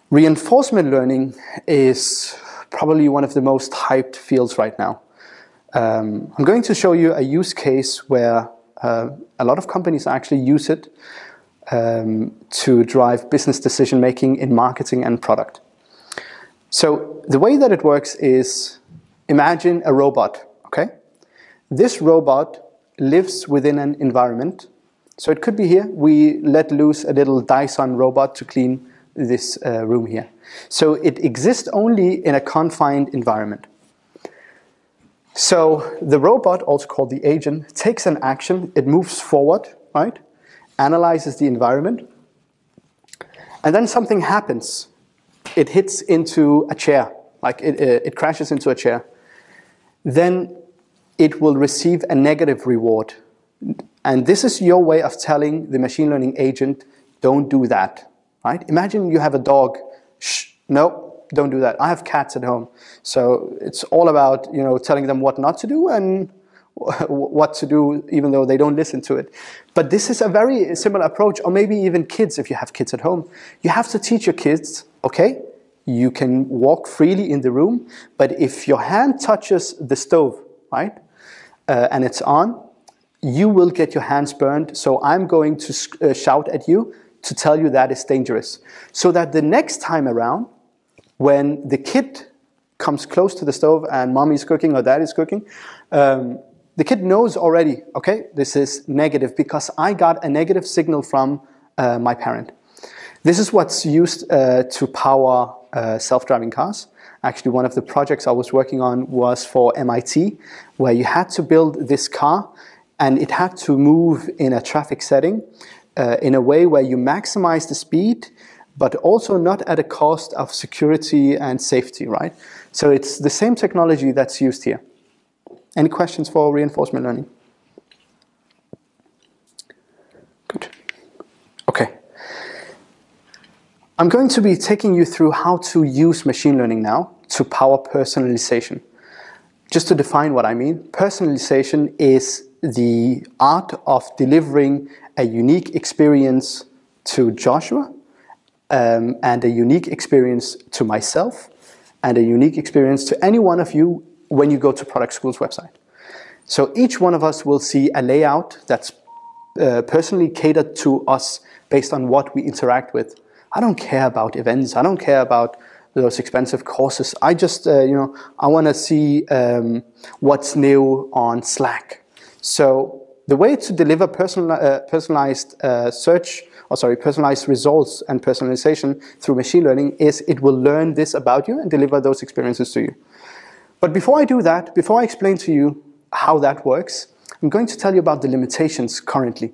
Reinforcement learning is probably one of the most hyped fields right now. Um, I'm going to show you a use case where uh, a lot of companies actually use it um, to drive business decision making in marketing and product. So the way that it works is imagine a robot, okay? This robot lives within an environment. So it could be here, we let loose a little Dyson robot to clean this uh, room here. So it exists only in a confined environment. So the robot, also called the agent, takes an action, it moves forward, right? Analyzes the environment, and then something happens. It hits into a chair, like it, uh, it crashes into a chair. Then it will receive a negative reward. And this is your way of telling the machine learning agent, don't do that, right? Imagine you have a dog, shh, no, don't do that. I have cats at home. So it's all about, you know, telling them what not to do and what to do even though they don't listen to it. But this is a very similar approach, or maybe even kids, if you have kids at home. You have to teach your kids, okay, you can walk freely in the room, but if your hand touches the stove, right, uh, and it's on, you will get your hands burned, so I'm going to uh, shout at you to tell you that is dangerous. So that the next time around, when the kid comes close to the stove and mommy's cooking or daddy's cooking, um, the kid knows already, okay, this is negative because I got a negative signal from uh, my parent. This is what's used uh, to power uh, self-driving cars. Actually, one of the projects I was working on was for MIT, where you had to build this car and it had to move in a traffic setting uh, in a way where you maximize the speed, but also not at a cost of security and safety, right? So it's the same technology that's used here. Any questions for reinforcement learning? Good. Okay. I'm going to be taking you through how to use machine learning now to power personalization. Just to define what I mean, personalization is the art of delivering a unique experience to Joshua um, and a unique experience to myself and a unique experience to any one of you when you go to Product School's website. So each one of us will see a layout that's uh, personally catered to us based on what we interact with. I don't care about events. I don't care about those expensive courses. I just, uh, you know, I want to see um, what's new on Slack. So the way to deliver personal, uh, personalized uh, search, or sorry, personalized results and personalization through machine learning is it will learn this about you and deliver those experiences to you. But before I do that, before I explain to you how that works, I'm going to tell you about the limitations currently.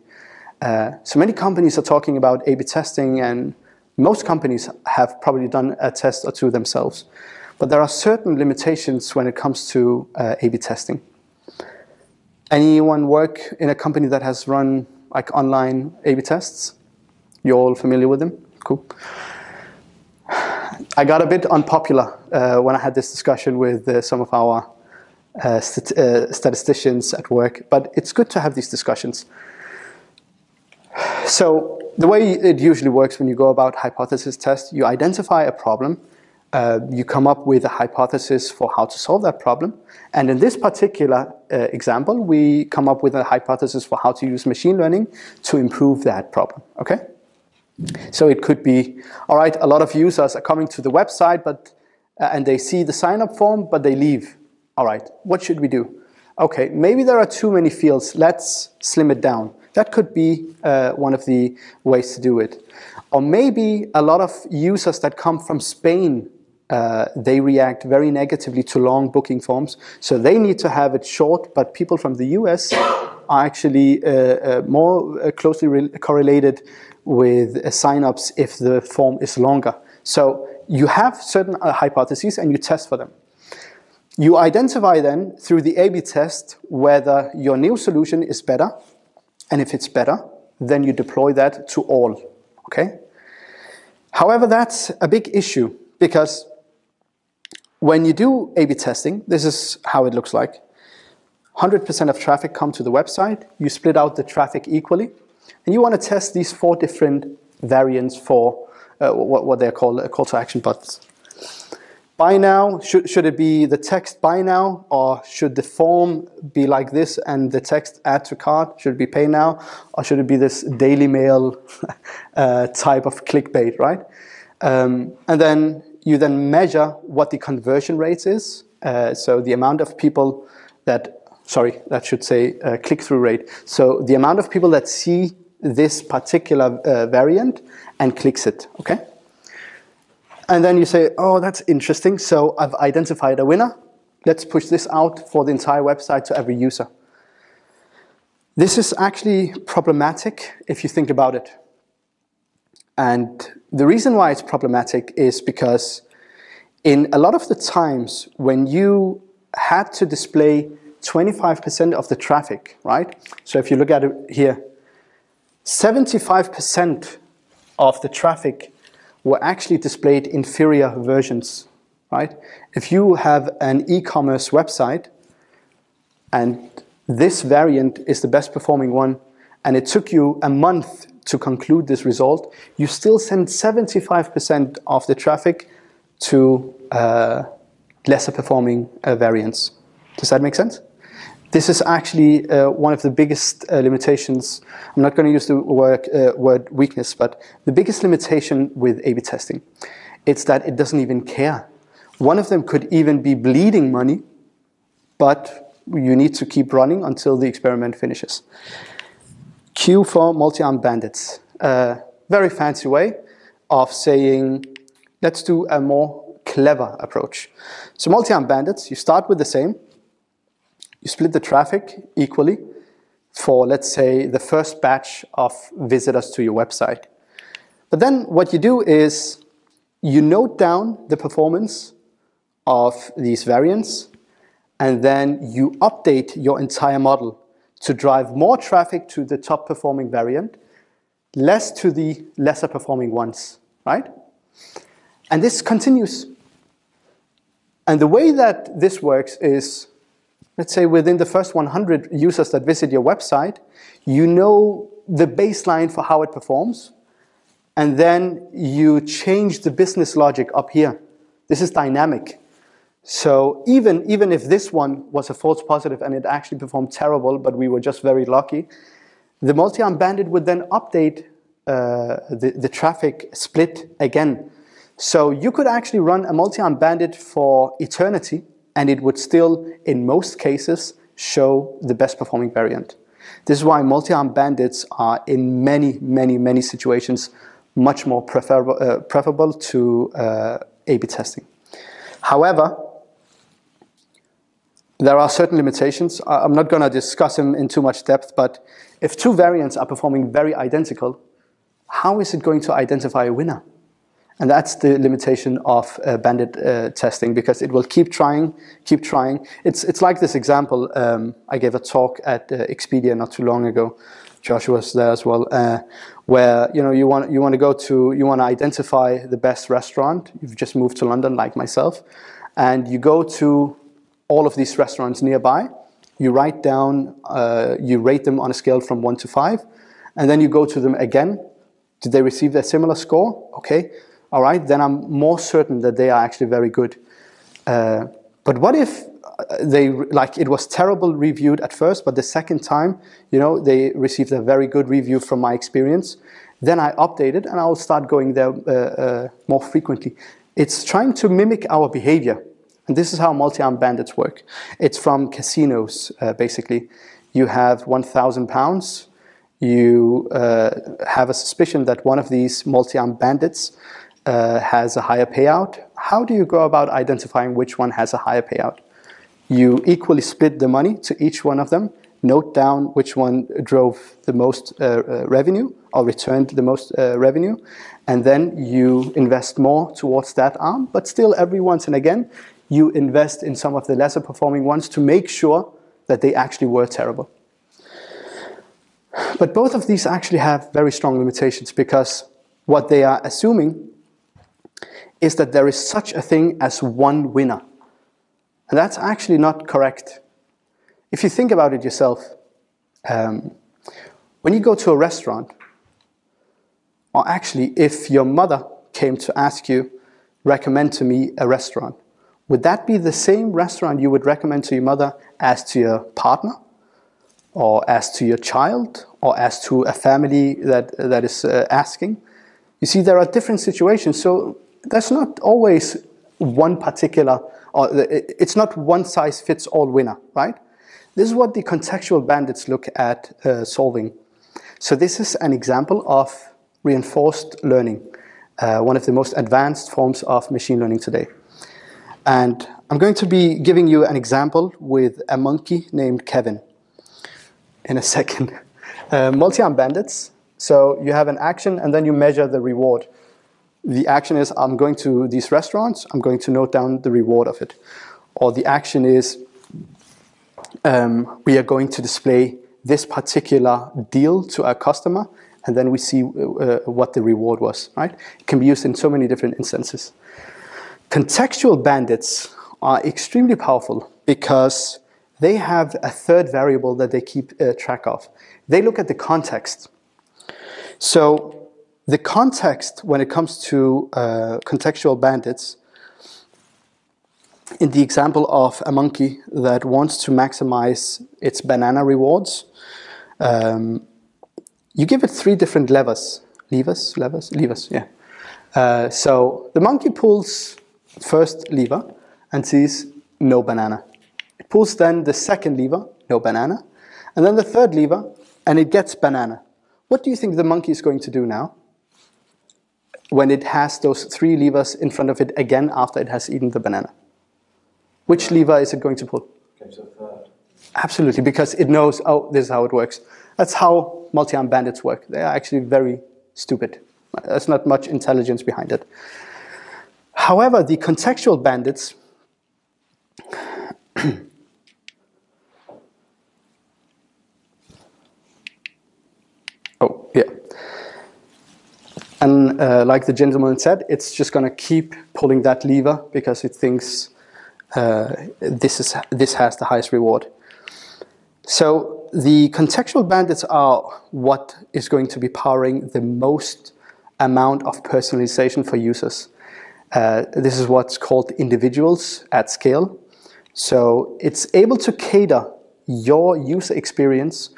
Uh, so many companies are talking about A-B testing and most companies have probably done a test or two themselves. But there are certain limitations when it comes to uh, A-B testing. Anyone work in a company that has run like online A-B tests? You're all familiar with them? Cool. I got a bit unpopular uh, when I had this discussion with uh, some of our uh, stat uh, statisticians at work, but it's good to have these discussions. So the way it usually works when you go about hypothesis test, you identify a problem, uh, you come up with a hypothesis for how to solve that problem, and in this particular uh, example, we come up with a hypothesis for how to use machine learning to improve that problem, okay? So it could be, all right, a lot of users are coming to the website, but uh, and they see the sign-up form, but they leave. All right, what should we do? Okay, maybe there are too many fields. Let's slim it down. That could be uh, one of the ways to do it. Or maybe a lot of users that come from Spain, uh, they react very negatively to long booking forms. So they need to have it short, but people from the US are actually uh, uh more uh, closely correlated with uh, signups if the form is longer. So you have certain hypotheses and you test for them. You identify then through the A-B test whether your new solution is better and if it's better, then you deploy that to all, okay? However, that's a big issue because when you do A-B testing, this is how it looks like. 100% of traffic come to the website, you split out the traffic equally, and you want to test these four different variants for uh, what, what they're called uh, call to action buttons buy now, should, should it be the text buy now or should the form be like this and the text add to cart? Should it be pay now or should it be this Daily Mail [laughs] uh, type of clickbait, right? Um, and then you then measure what the conversion rate is. Uh, so the amount of people that, sorry, that should say uh, click-through rate. So the amount of people that see this particular uh, variant and clicks it, okay? And then you say, oh, that's interesting. So I've identified a winner. Let's push this out for the entire website to every user. This is actually problematic if you think about it. And the reason why it's problematic is because in a lot of the times when you had to display 25% of the traffic, right? So if you look at it here, 75% of the traffic were actually displayed inferior versions, right? If you have an e-commerce website and this variant is the best performing one and it took you a month to conclude this result, you still send 75% of the traffic to uh, lesser performing uh, variants. Does that make sense? This is actually uh, one of the biggest uh, limitations. I'm not going to use the word, uh, word weakness, but the biggest limitation with A-B testing, it's that it doesn't even care. One of them could even be bleeding money, but you need to keep running until the experiment finishes. Q for multi-armed bandits. Uh, very fancy way of saying, let's do a more clever approach. So multi-armed bandits, you start with the same, you split the traffic equally for, let's say, the first batch of visitors to your website. But then what you do is you note down the performance of these variants, and then you update your entire model to drive more traffic to the top performing variant, less to the lesser performing ones, right? And this continues. And the way that this works is, let's say within the first 100 users that visit your website, you know the baseline for how it performs, and then you change the business logic up here. This is dynamic. So even, even if this one was a false positive and it actually performed terrible, but we were just very lucky, the multi-arm bandit would then update uh, the, the traffic split again. So you could actually run a multi-arm bandit for eternity and it would still, in most cases, show the best performing variant. This is why multi-arm bandits are in many, many, many situations much more preferable, uh, preferable to uh, A-B testing. However, there are certain limitations. I'm not going to discuss them in too much depth, but if two variants are performing very identical, how is it going to identify a winner? And that's the limitation of uh, bandit uh, testing because it will keep trying, keep trying. It's, it's like this example. Um, I gave a talk at uh, Expedia not too long ago. Joshua was there as well, uh, where you know you want you want to go to you want to identify the best restaurant. You've just moved to London, like myself, and you go to all of these restaurants nearby. You write down, uh, you rate them on a scale from one to five, and then you go to them again. Did they receive a similar score? Okay all right, then I'm more certain that they are actually very good. Uh, but what if uh, they like it was terrible reviewed at first, but the second time, you know, they received a very good review from my experience. Then I updated, and I'll start going there uh, uh, more frequently. It's trying to mimic our behavior, and this is how multi-arm bandits work. It's from casinos, uh, basically. You have 1,000 pounds. You uh, have a suspicion that one of these multi-arm bandits uh, has a higher payout, how do you go about identifying which one has a higher payout? You equally split the money to each one of them, note down which one drove the most uh, uh, revenue or returned the most uh, revenue, and then you invest more towards that arm, but still every once and again, you invest in some of the lesser performing ones to make sure that they actually were terrible. But both of these actually have very strong limitations because what they are assuming is that there is such a thing as one winner. And that's actually not correct. If you think about it yourself, um, when you go to a restaurant, or actually, if your mother came to ask you, recommend to me a restaurant, would that be the same restaurant you would recommend to your mother as to your partner, or as to your child, or as to a family that, that is uh, asking? You see, there are different situations. So there's not always one particular, or it's not one size fits all winner, right? This is what the contextual bandits look at uh, solving. So this is an example of reinforced learning, uh, one of the most advanced forms of machine learning today. And I'm going to be giving you an example with a monkey named Kevin in a second. [laughs] Uh, multi-arm bandits. So you have an action and then you measure the reward the action is I'm going to these restaurants, I'm going to note down the reward of it. Or the action is um, we are going to display this particular deal to our customer, and then we see uh, what the reward was, right? It can be used in so many different instances. Contextual bandits are extremely powerful because they have a third variable that they keep uh, track of. They look at the context. So the context when it comes to uh, contextual bandits, in the example of a monkey that wants to maximize its banana rewards, um, you give it three different levers. Levers? Levers? Levers, yeah. Uh, so the monkey pulls first lever and sees no banana. It pulls then the second lever, no banana, and then the third lever, and it gets banana. What do you think the monkey is going to do now? When it has those three levers in front of it again after it has eaten the banana? Which lever is it going to pull? Absolutely, because it knows, oh, this is how it works. That's how multi-arm bandits work. They are actually very stupid. There's not much intelligence behind it. However, the contextual bandits yeah. An then, uh, like the gentleman said, it's just going to keep pulling that lever because it thinks uh, this is this has the highest reward. So the contextual bandits are what is going to be powering the most amount of personalization for users. Uh, this is what's called individuals at scale. So it's able to cater your user experience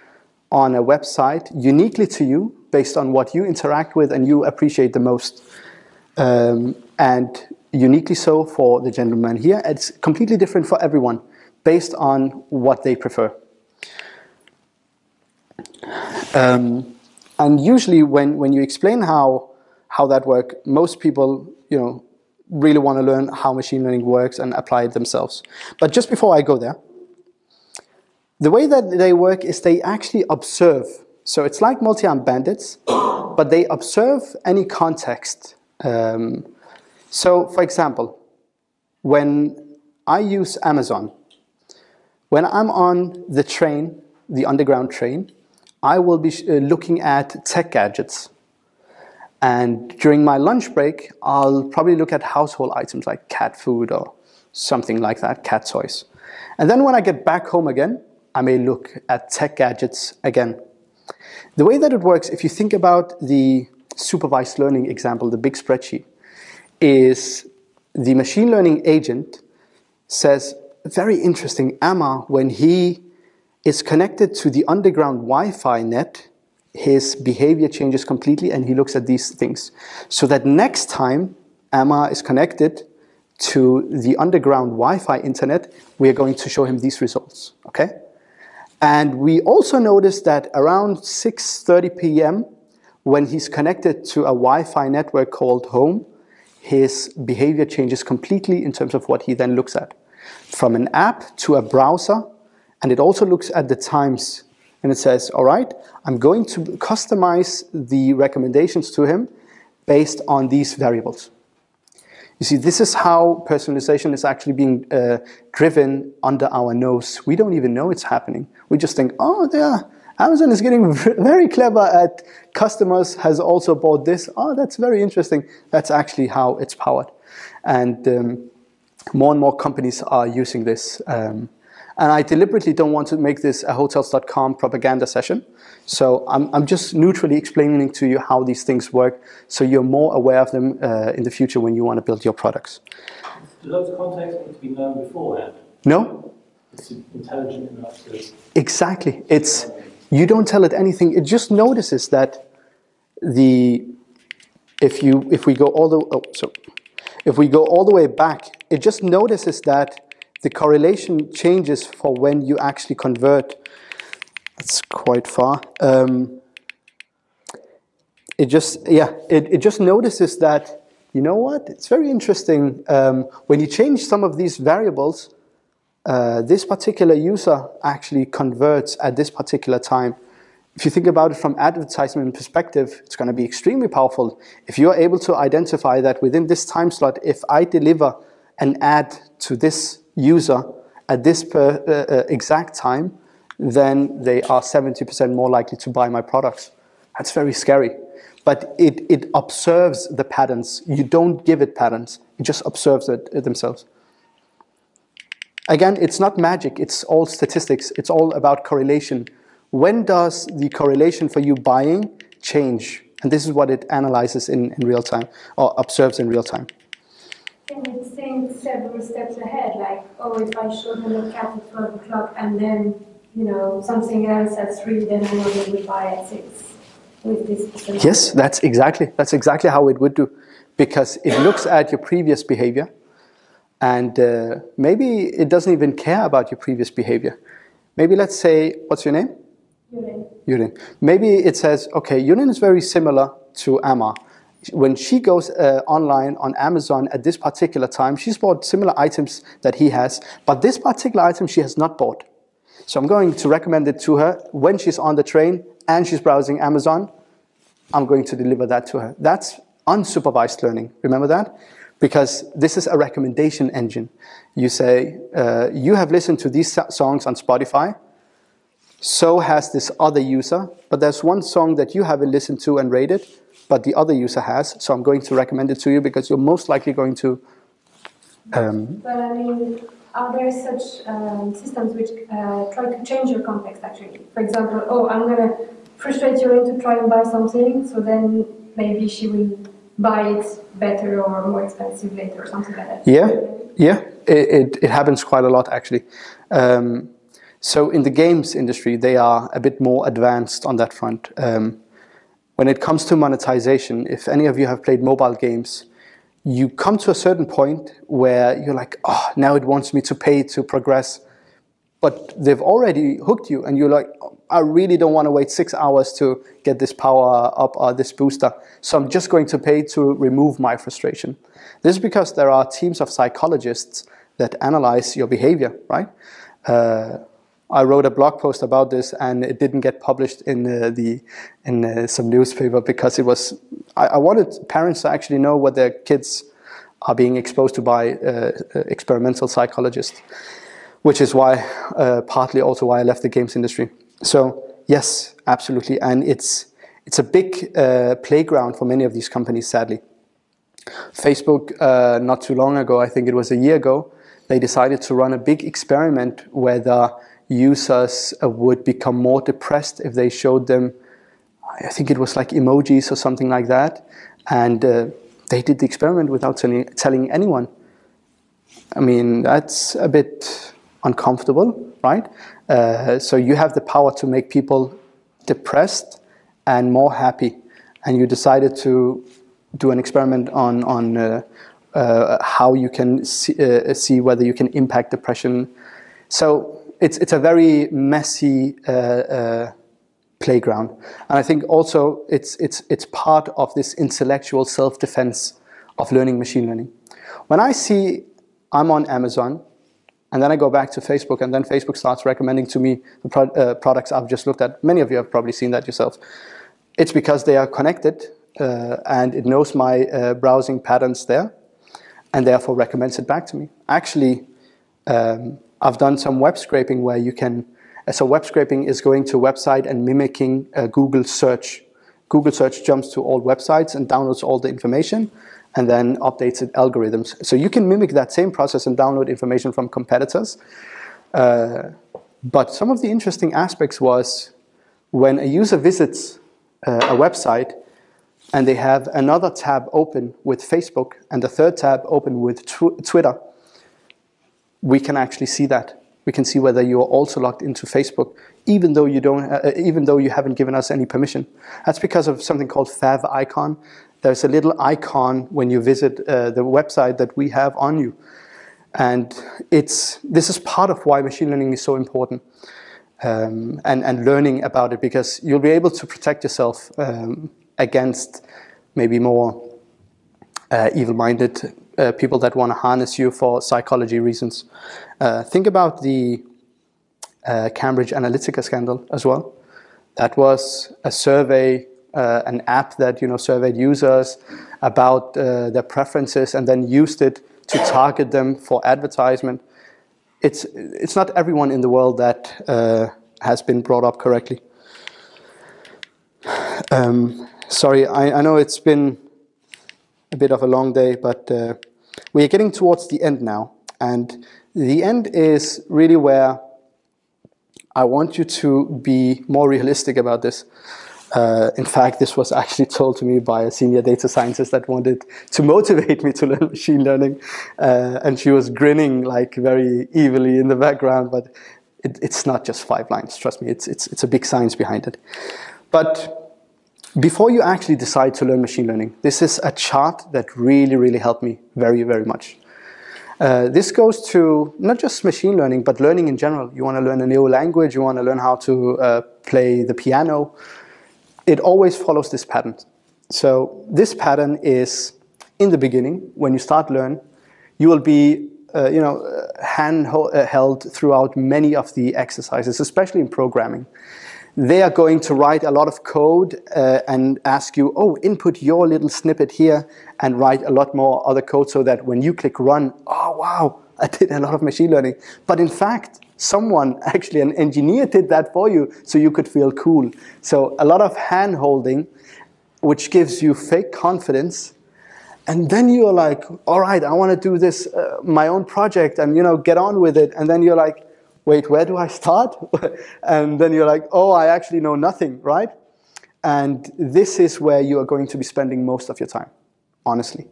on a website uniquely to you based on what you interact with and you appreciate the most. Um, and uniquely so for the gentleman here. It's completely different for everyone based on what they prefer. Um, and usually when, when you explain how, how that works, most people you know, really want to learn how machine learning works and apply it themselves. But just before I go there, the way that they work is they actually observe. So it's like multi-armed bandits, but they observe any context. Um, so for example, when I use Amazon, when I'm on the train, the underground train, I will be uh, looking at tech gadgets. And during my lunch break, I'll probably look at household items like cat food or something like that, cat toys. And then when I get back home again, I may look at tech gadgets again. The way that it works, if you think about the supervised learning example, the big spreadsheet, is the machine learning agent says, very interesting, Amma, when he is connected to the underground Wi-Fi net, his behavior changes completely and he looks at these things. So that next time Amma is connected to the underground Wi-Fi internet, we are going to show him these results, okay? And we also noticed that around 6.30 p.m., when he's connected to a Wi-Fi network called home, his behavior changes completely in terms of what he then looks at. From an app to a browser, and it also looks at the times and it says, all right, I'm going to customize the recommendations to him based on these variables. You see, this is how personalization is actually being uh, driven under our nose. We don't even know it's happening. We just think, oh, yeah, Amazon is getting [laughs] very clever at customers has also bought this. Oh, that's very interesting. That's actually how it's powered. And um, more and more companies are using this. Um, and I deliberately don't want to make this a Hotels.com propaganda session. So I'm, I'm just neutrally explaining to you how these things work so you're more aware of them uh, in the future when you want to build your products. Do those contexts need to be known beforehand? No. It's intelligent enough to... Exactly. It's, you don't tell it anything. It just notices that the, if, you, if we go all the, oh, so, if we go all the way back, it just notices that the correlation changes for when you actually convert. That's quite far. Um, it just, yeah, it, it just notices that, you know what, it's very interesting. Um, when you change some of these variables, uh, this particular user actually converts at this particular time. If you think about it from advertisement perspective, it's going to be extremely powerful. If you're able to identify that within this time slot, if I deliver an ad to this user at this per, uh, uh exact time, then they are 70% more likely to buy my products. That's very scary. But it, it observes the patterns. You don't give it patterns. It just observes it, it themselves. Again, it's not magic. It's all statistics. It's all about correlation. When does the correlation for you buying change? And this is what it analyzes in, in real time or observes in real time. Can you think several steps ahead? Like, oh, if I show them a cat at 12 o'clock and then, you know, something else at 3, then I know they would buy at 6 with this. Yes, that's exactly, that's exactly how it would do. Because it looks at your previous behavior and uh, maybe it doesn't even care about your previous behavior. Maybe let's say, what's your name? Yurin. Yurin. Maybe it says, okay, Yurin is very similar to Amma when she goes uh, online on Amazon at this particular time, she's bought similar items that he has, but this particular item she has not bought. So I'm going to recommend it to her when she's on the train and she's browsing Amazon. I'm going to deliver that to her. That's unsupervised learning. Remember that? Because this is a recommendation engine. You say, uh, you have listened to these songs on Spotify, so has this other user, but there's one song that you haven't listened to and rated, but the other user has. So I'm going to recommend it to you because you're most likely going to. Um, But I mean, are there such um, systems which uh, try to change your context actually? For example, oh, I'm gonna frustrate you into try and buy something, so then maybe she will buy it better or more expensive later or something like that. Yeah, yeah, it, it, it happens quite a lot actually. Um, so in the games industry, they are a bit more advanced on that front. Um, when it comes to monetization, if any of you have played mobile games, you come to a certain point where you're like, oh, now it wants me to pay to progress. But they've already hooked you, and you're like, I really don't want to wait six hours to get this power up or this booster. So I'm just going to pay to remove my frustration. This is because there are teams of psychologists that analyze your behavior, right? Uh, I wrote a blog post about this, and it didn't get published in uh, the in uh, some newspaper because it was. I, I, wanted parents to actually know what their kids are being exposed to by uh, uh experimental psychologists, which is why uh, partly also why I left the games industry. So yes, absolutely, and it's it's a big uh, playground for many of these companies. Sadly, Facebook not too long ago, I think it was a year ago, they decided to run a big experiment where users uh, would become more depressed if they showed them, I think it was like emojis or something like that. And uh, they did the experiment without telling, anyone. I mean, that's a bit uncomfortable, right? Uh, so you have the power to make people depressed and more happy. And you decided to do an experiment on, on uh, uh, how you can see, uh, see, whether you can impact depression. So it's it's a very messy uh, uh, playground, and I think also it's it's it's part of this intellectual self-defense of learning machine learning. When I see I'm on Amazon, and then I go back to Facebook, and then Facebook starts recommending to me the pro uh, products I've just looked at. Many of you have probably seen that yourself. It's because they are connected, uh, and it knows my uh, browsing patterns there, and therefore recommends it back to me. Actually. Um, I've done some web scraping where you can, so web scraping is going to a website and mimicking a Google search. Google search jumps to all websites and downloads all the information and then updates its algorithms. So you can mimic that same process and download information from competitors. Uh, but some of the interesting aspects was when a user visits uh, a website and they have another tab open with Facebook and the third tab open with tw Twitter, we can actually see that. We can see whether you are also logged into Facebook, even though you don't, uh, even though you haven't given us any permission. That's because of something called Fav icon. There's a little icon when you visit uh, the website that we have on you, and it's this is part of why machine learning is so important. Um, and, and learning about it because you'll be able to protect yourself um, against maybe more uh, evil-minded uh, people that want to harness you for psychology reasons. Uh, think about the uh, Cambridge Analytica scandal as well. That was a survey, uh, an app that you know surveyed users about uh, their preferences and then used it to target them for advertisement. It's it's not everyone in the world that uh, has been brought up correctly. Um, sorry, I, I know it's been a bit of a long day, but uh, we are getting towards the end now. And the end is really where I want you to be more realistic about this. Uh, in fact, this was actually told to me by a senior data scientist that wanted to motivate me to learn [laughs] machine learning. Uh, and she was grinning like very evilly in the background, but it, it's not just five lines, trust me, it's, it's, it's a big science behind it. But before you actually decide to learn machine learning, this is a chart that really, really helped me very, very much. Uh, this goes to not just machine learning, but learning in general. You want to learn a new language, you want to learn how to uh, play the piano. It always follows this pattern. So this pattern is in the beginning, when you start learn, you will be uh, you know, hand uh, held throughout many of the exercises, especially in programming they are going to write a lot of code uh, and ask you, oh, input your little snippet here and write a lot more other code so that when you click run, oh, wow, [laughs] I did a lot of machine learning. But in fact, someone, [laughs] actually an engineer did that for you so you could feel cool. So a lot of hand holding which gives you fake confidence. And then you're like, all right, I want to do this, uh, my own project, and you know, get on with it. And then you're like, wait, where do I start? [laughs] and then you're like, oh, I actually know nothing, right? And this is where you are going to be spending most of your time, honestly.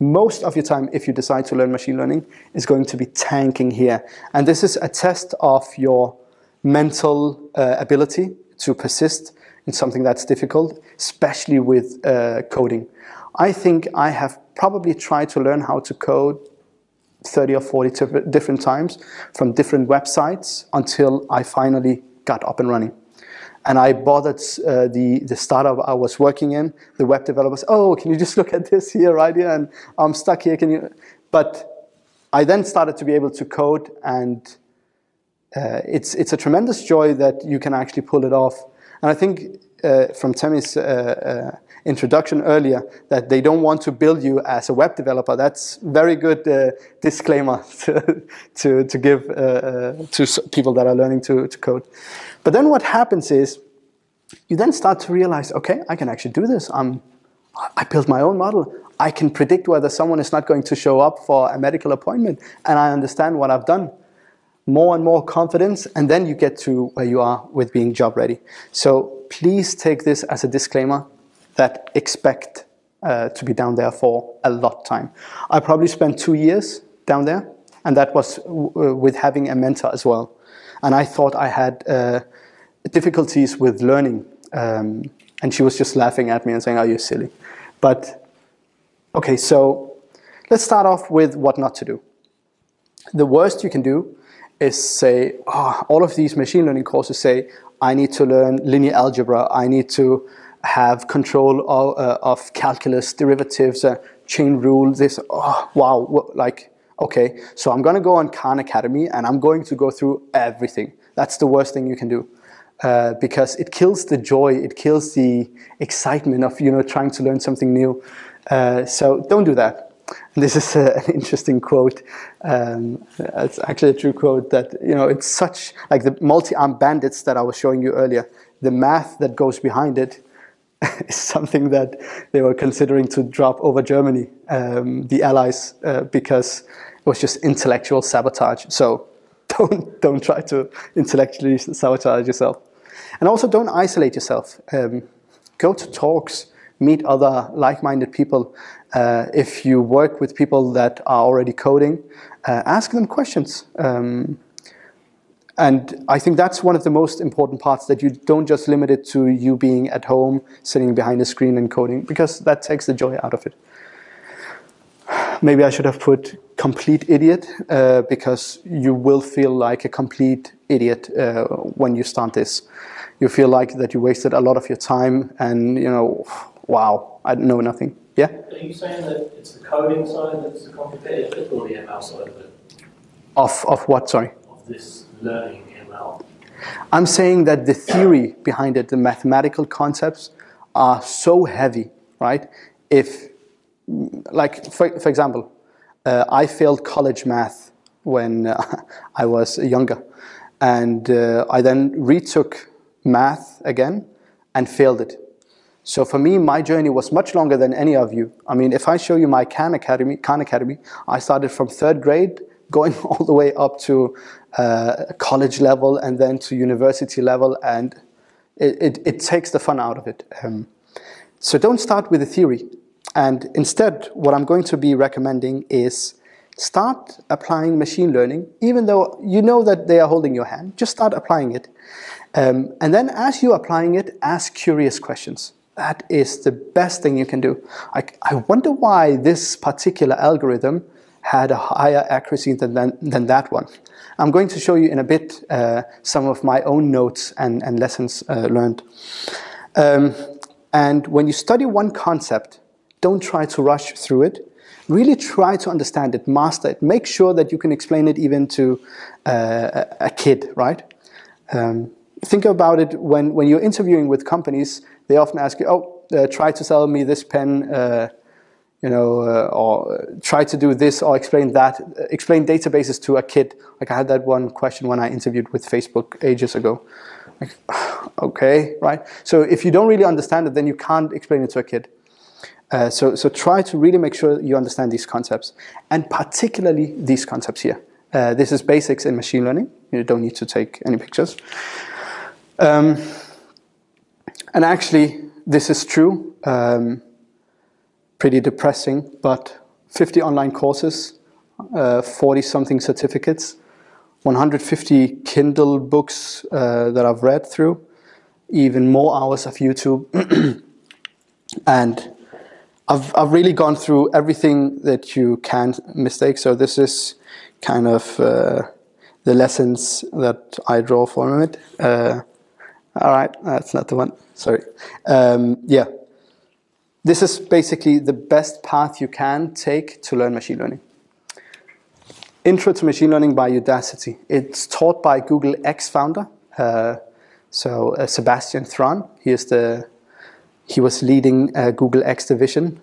Most of your time, if you decide to learn machine learning, is going to be tanking here. And this is a test of your mental uh, ability to persist in something that's difficult, especially with uh, coding. I think I have probably tried to learn how to code 30 or 40 different times from different websites until I finally got up and running. And I bothered uh, the, the startup I was working in, the web developers, oh, can you just look at this here, right here? And I'm stuck here, can you? But I then started to be able to code and uh, it's, it's a tremendous joy that you can actually pull it off. And I think uh, from Temi's uh, uh, introduction earlier that they don't want to build you as a web developer. That's very good uh, disclaimer [laughs] to, to, to give uh, to people that are learning to, to code. But then what happens is you then start to realize, okay, I can actually do this. I'm, I built my own model. I can predict whether someone is not going to show up for a medical appointment, and I understand what I've done. More and more confidence, and then you get to where you are with being job ready. So please take this as a disclaimer that expect uh, to be down there for a lot time. I probably spent two years down there, and that was with having a mentor as well. And I thought I had uh, difficulties with learning, um, and she was just laughing at me and saying, "Are you silly?" But okay, so let's start off with what not to do. The worst you can do is say, oh, all of these machine learning courses say, I need to learn linear algebra, I need to have control of, uh, of calculus, derivatives, uh, chain rule, this, oh, wow, like, okay, so I'm gonna go on Khan Academy and I'm going to go through everything. That's the worst thing you can do. Uh, because it kills the joy, it kills the excitement of you know trying to learn something new. Uh, so don't do that. This is a, an interesting quote. Um, it's actually a true quote that you know it's such like the multi-armed bandits that I was showing you earlier. The math that goes behind it [laughs] is something that they were considering to drop over Germany, um, the Allies, uh, because it was just intellectual sabotage. So [laughs] don't don't try to intellectually sabotage yourself, and also don't isolate yourself. Um, go to talks, meet other like-minded people. Uh, if you work with people that are already coding, uh, ask them questions. Um, and I think that's one of the most important parts that you don't just limit it to you being at home, sitting behind a screen and coding, because that takes the joy out of it. Maybe I should have put complete idiot, uh, because you will feel like a complete idiot uh, when you start this. You feel like that you wasted a lot of your time and, you know, wow, I know nothing. Yeah? Are you saying that it's the coding side that's the complicated bit or the ML side of it? Of, of what, sorry? Of this learning ML? I'm saying that the theory behind it, the mathematical concepts, are so heavy, right? If, like, for, for example, uh, I failed college math when uh, [laughs] I was younger. And uh, I then retook math again and failed it. So for me, my journey was much longer than any of you. I mean, if I show you my Khan Academy, Khan Academy, I started from third grade [laughs] going all the way up to uh, college level and then to university level, and it, it, it takes the fun out of it. Um, so don't start with the theory. And instead, what I'm going to be recommending is start applying machine learning, even though you know that they are holding your hand, just start applying it. Um, and then as you're applying it, ask curious questions. That is the best thing you can do. I, I wonder why this particular algorithm had a higher accuracy than, than, than that one. I'm going to show you in a bit uh, some of my own notes and, and lessons uh, learned. Um, and when you study one concept, don't try to rush through it. Really try to understand it, master it. Make sure that you can explain it even to uh, a kid, right? Um, think about it when, when you're interviewing with companies, they often ask you, oh, uh, try to sell me this pen uh, you know, uh, or try to do this or explain that, explain databases to a kid. Like I had that one question when I interviewed with Facebook ages ago. Like, [sighs] okay, right? So if you don't really understand it, then you can't explain it to a kid. Uh, so, so try to really make sure you understand these concepts, and particularly these concepts here. Uh, this is basics in machine learning. You don't need to take any pictures. Um, and actually, this is true. Um, pretty depressing, but 50 online courses, 40 uh, something certificates, 150 Kindle books uh, that I've read through, even more hours of YouTube. [clears throat] and I've, I've really gone through everything that you can mistake. So this is kind of uh, the lessons that I draw from it. All right, that's not the one. Sorry. Um, yeah. This is basically the best path you can take to learn machine learning. Intro to Machine Learning by Udacity. It's taught by Google X founder, uh, so uh, Sebastian Thrun. He is the he was leading uh, Google X division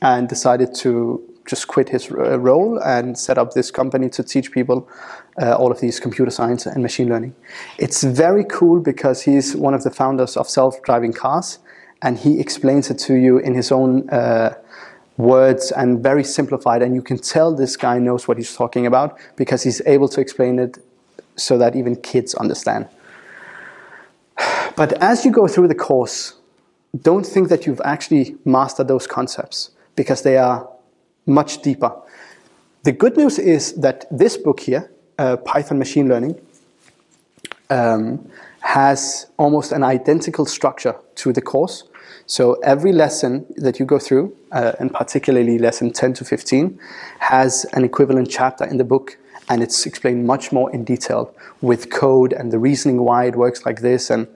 and decided to just quit his uh, role and set up this company to teach people uh, all of these computer science and machine learning. It's very cool because he's one of the founders of self-driving cars, and he explains it to you in his own uh, words and very simplified and you can tell this guy knows what he's talking about because he's able to explain it so that even kids understand. But as you go through the course, don't think that you've actually mastered those concepts because they are much deeper. The good news is that this book here, uh, Python Machine Learning, um, has almost an identical structure to the course. So every lesson that you go through, uh, and particularly lesson 10 to 15, has an equivalent chapter in the book and it's explained much more in detail with code and the reasoning why it works like this and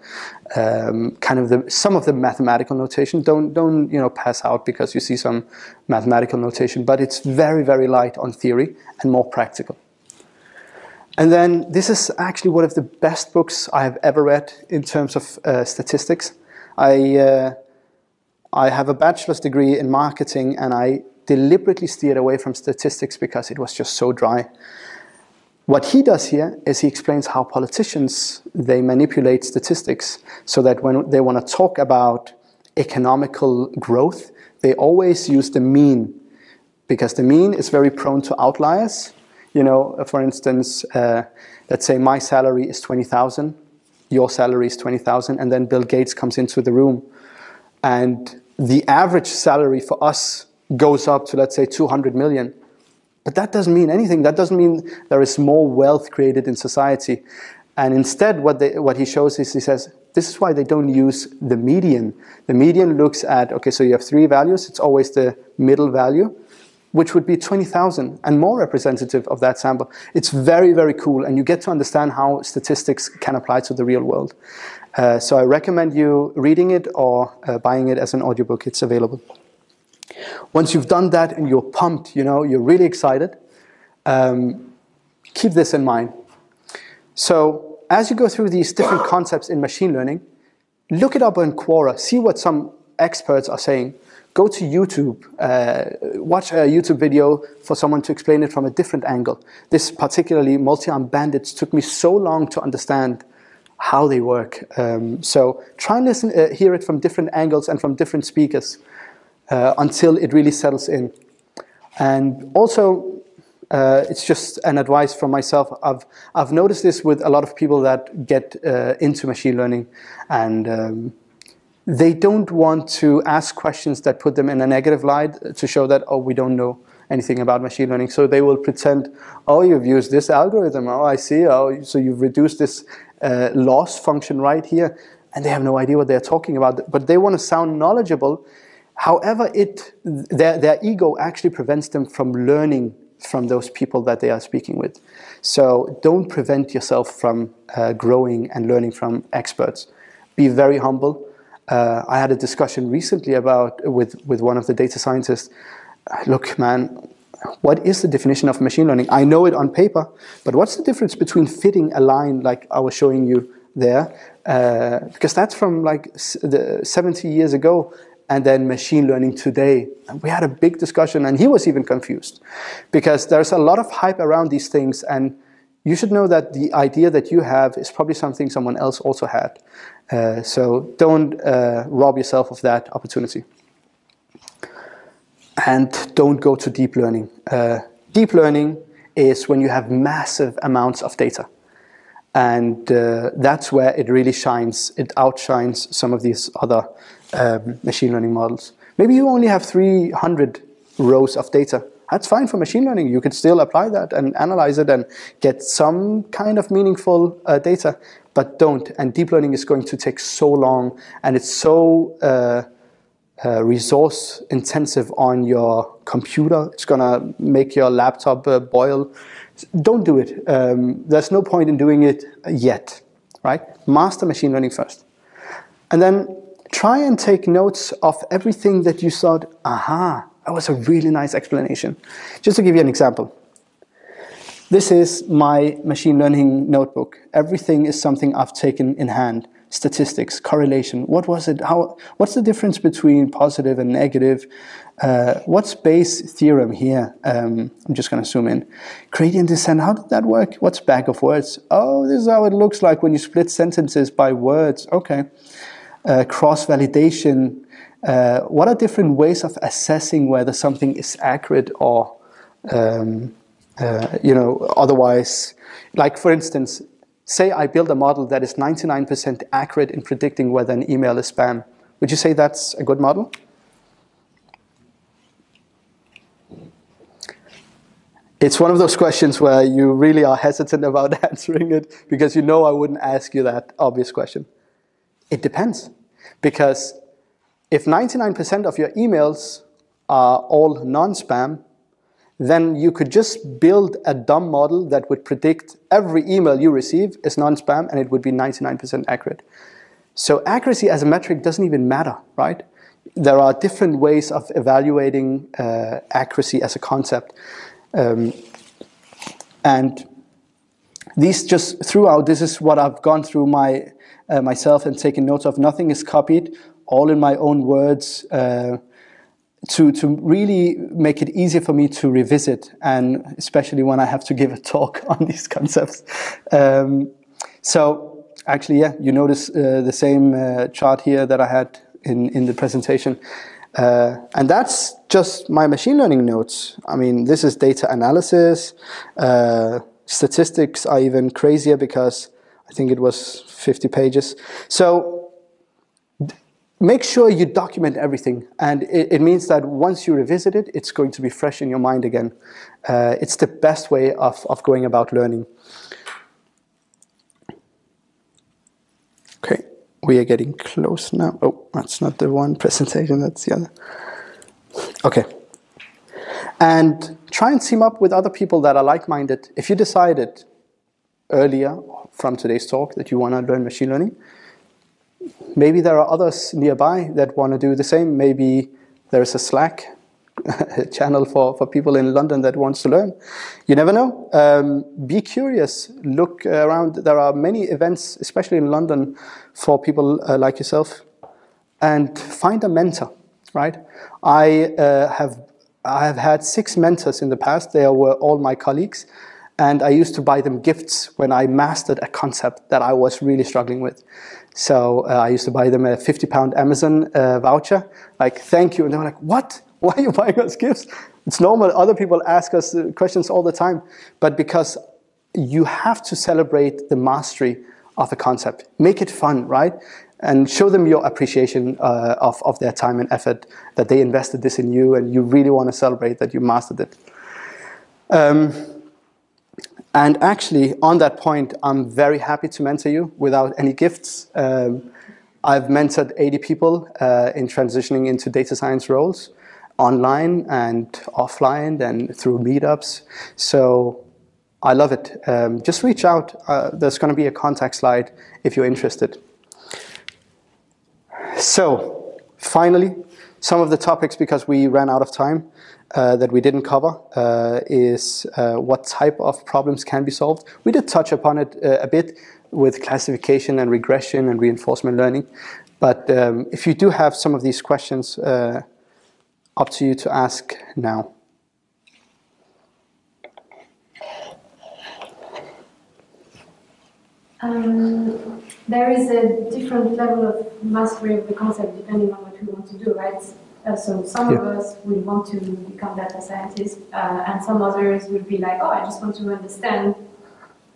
um, kind of the, some of the mathematical notation. Don't, don't you know, pass out because you see some mathematical notation, but it's very, very light on theory and more practical. And then this is actually one of the best books I have ever read in terms of uh, statistics. I, uh, I have a bachelor's degree in marketing and I deliberately steered away from statistics because it was just so dry. What he does here is he explains how politicians they manipulate statistics so that when they want to talk about economical growth, they always use the mean because the mean is very prone to outliers. You know, for instance, uh, let's say my salary is 20,000, your salary is 20,000, and then Bill Gates comes into the room and the average salary for us goes up to, let's say, 200 million. But that doesn't mean anything. That doesn't mean there is more wealth created in society. And instead, what, they, what he shows is he says, this is why they don't use the median. The median looks at, okay, so you have three values. It's always the middle value, which would be 20,000 and more representative of that sample. It's very, very cool. And you get to understand how statistics can apply to the real world. Uh, so I recommend you reading it or uh, buying it as an audiobook. It's available. Once you've done that and you're pumped, you know, you're really excited, um, keep this in mind. So as you go through these different concepts in machine learning, look it up on Quora, see what some experts are saying. Go to YouTube, uh, watch a YouTube video for someone to explain it from a different angle. This particularly multi-armed bandits took me so long to understand how they work. Um, so try and listen, uh, hear it from different angles and from different speakers uh, until it really settles in. And also, uh, it's just an advice from myself. I've, I've noticed this with a lot of people that get uh, into machine learning and um, they don't want to ask questions that put them in a negative light to show that, oh, we don't know anything about machine learning. So they will pretend, oh, you've used this algorithm. Oh, I see. Oh, so you've reduced this uh, loss function right here. And they have no idea what they're talking about. But they want to sound knowledgeable However, it, their, their ego actually prevents them from learning from those people that they are speaking with. So don't prevent yourself from uh, growing and learning from experts. Be very humble. Uh, I had a discussion recently about with, with one of the data scientists. Look, man, what is the definition of machine learning? I know it on paper, but what's the difference between fitting a line like I was showing you there? Uh, because that's from like the 70 years ago and then machine learning today. And we had a big discussion, and he was even confused because there's a lot of hype around these things, and you should know that the idea that you have is probably something someone else also had. Uh, so don't uh, rob yourself of that opportunity. And don't go to deep learning. Uh, deep learning is when you have massive amounts of data. And uh, that's where it really shines, it outshines some of these other um, machine learning models. Maybe you only have 300 rows of data. That's fine for machine learning. You can still apply that and analyze it and get some kind of meaningful uh, data, but don't. And deep learning is going to take so long and it's so uh, uh, resource intensive on your computer. It's going to make your laptop uh, boil. Don't do it. Um, there's no point in doing it yet, right? Master machine learning first. And then try and take notes of everything that you thought, aha, that was a really nice explanation. Just to give you an example. This is my machine learning notebook. Everything is something I've taken in hand. Statistics, correlation. What was it? How? What's the difference between positive and negative? Uh, what's Bayes' theorem here? Um, I'm just going to zoom in. Gradient descent. How did that work? What's bag of words? Oh, this is how it looks like when you split sentences by words. Okay uh, cross-validation. Uh, what are different ways of assessing whether something is accurate or, um, uh, you know, otherwise? Like for instance, say I build a model that is 99% accurate in predicting whether an email is spam. Would you say that's a good model? It's one of those questions where you really are hesitant about [laughs] answering it because you know I wouldn't ask you that obvious question. It depends. Because if 99% of your emails are all non-spam, then you could just build a dumb model that would predict every email you receive is non-spam and it would be 99% accurate. So accuracy as a metric doesn't even matter, right? There are different ways of evaluating uh, accuracy as a concept. Um, and these just throughout, this is what I've gone through my uh, myself and taken notes of. Nothing is copied, all in my own words. Uh, to, to really make it easier for me to revisit, and especially when I have to give a talk [laughs] on these concepts. Um, so, actually, yeah, you notice uh, the same uh, chart here that I had in, in the presentation. Uh, and that's just my machine learning notes. I mean, this is data analysis. Uh, statistics are even crazier because I think it was 50 pages. So make sure you document everything. And it, it, means that once you revisit it, it's going to be fresh in your mind again. Uh, it's the best way of, of going about learning. Okay, we are getting close now. Oh, that's not the one presentation, that's the other. Okay. And try and team up with other people that are like-minded. If you decided earlier from today's talk that you want to learn machine learning. Maybe there are others nearby that want to do the same. Maybe there's a Slack [laughs] channel for, for people in London that wants to learn. You never know. Um, be curious. Look around. There are many events, especially in London, for people uh, like yourself. And find a mentor, right? I uh, have I have had six mentors in the past. They were all my colleagues. And I used to buy them gifts when I mastered a concept that I was really struggling with. So uh, I used to buy them a 50 pound Amazon uh, voucher, like, thank you. And they were like, what? [laughs] Why are you buying us gifts? It's normal. Other people ask us uh, questions all the time. But because you have to celebrate the mastery of a concept, make it fun, right? And show them your appreciation uh, of, of their time and effort, that they invested this in you, and you really want to celebrate that you mastered it. Um, and actually, on that point, I'm very happy to mentor you without any gifts. Um, I've mentored 80 people uh, in transitioning into data science roles online and offline and through meetups. So I love it. Um, just reach out. Uh, there's going to be a contact slide if you're interested. So, finally, some of the topics because we ran out of time uh, that we didn't cover uh, is uh, what type of problems can be solved. We did touch upon it uh, a bit with classification and regression and reinforcement learning. But um, if you do have some of these questions, uh, up to you to ask now. Um, there is a different level of mastery of the concept depending on what we want to do, right? Uh, so some Yeah. of us will want to become data scientists, uh, and some others will be like, oh, I just want to understand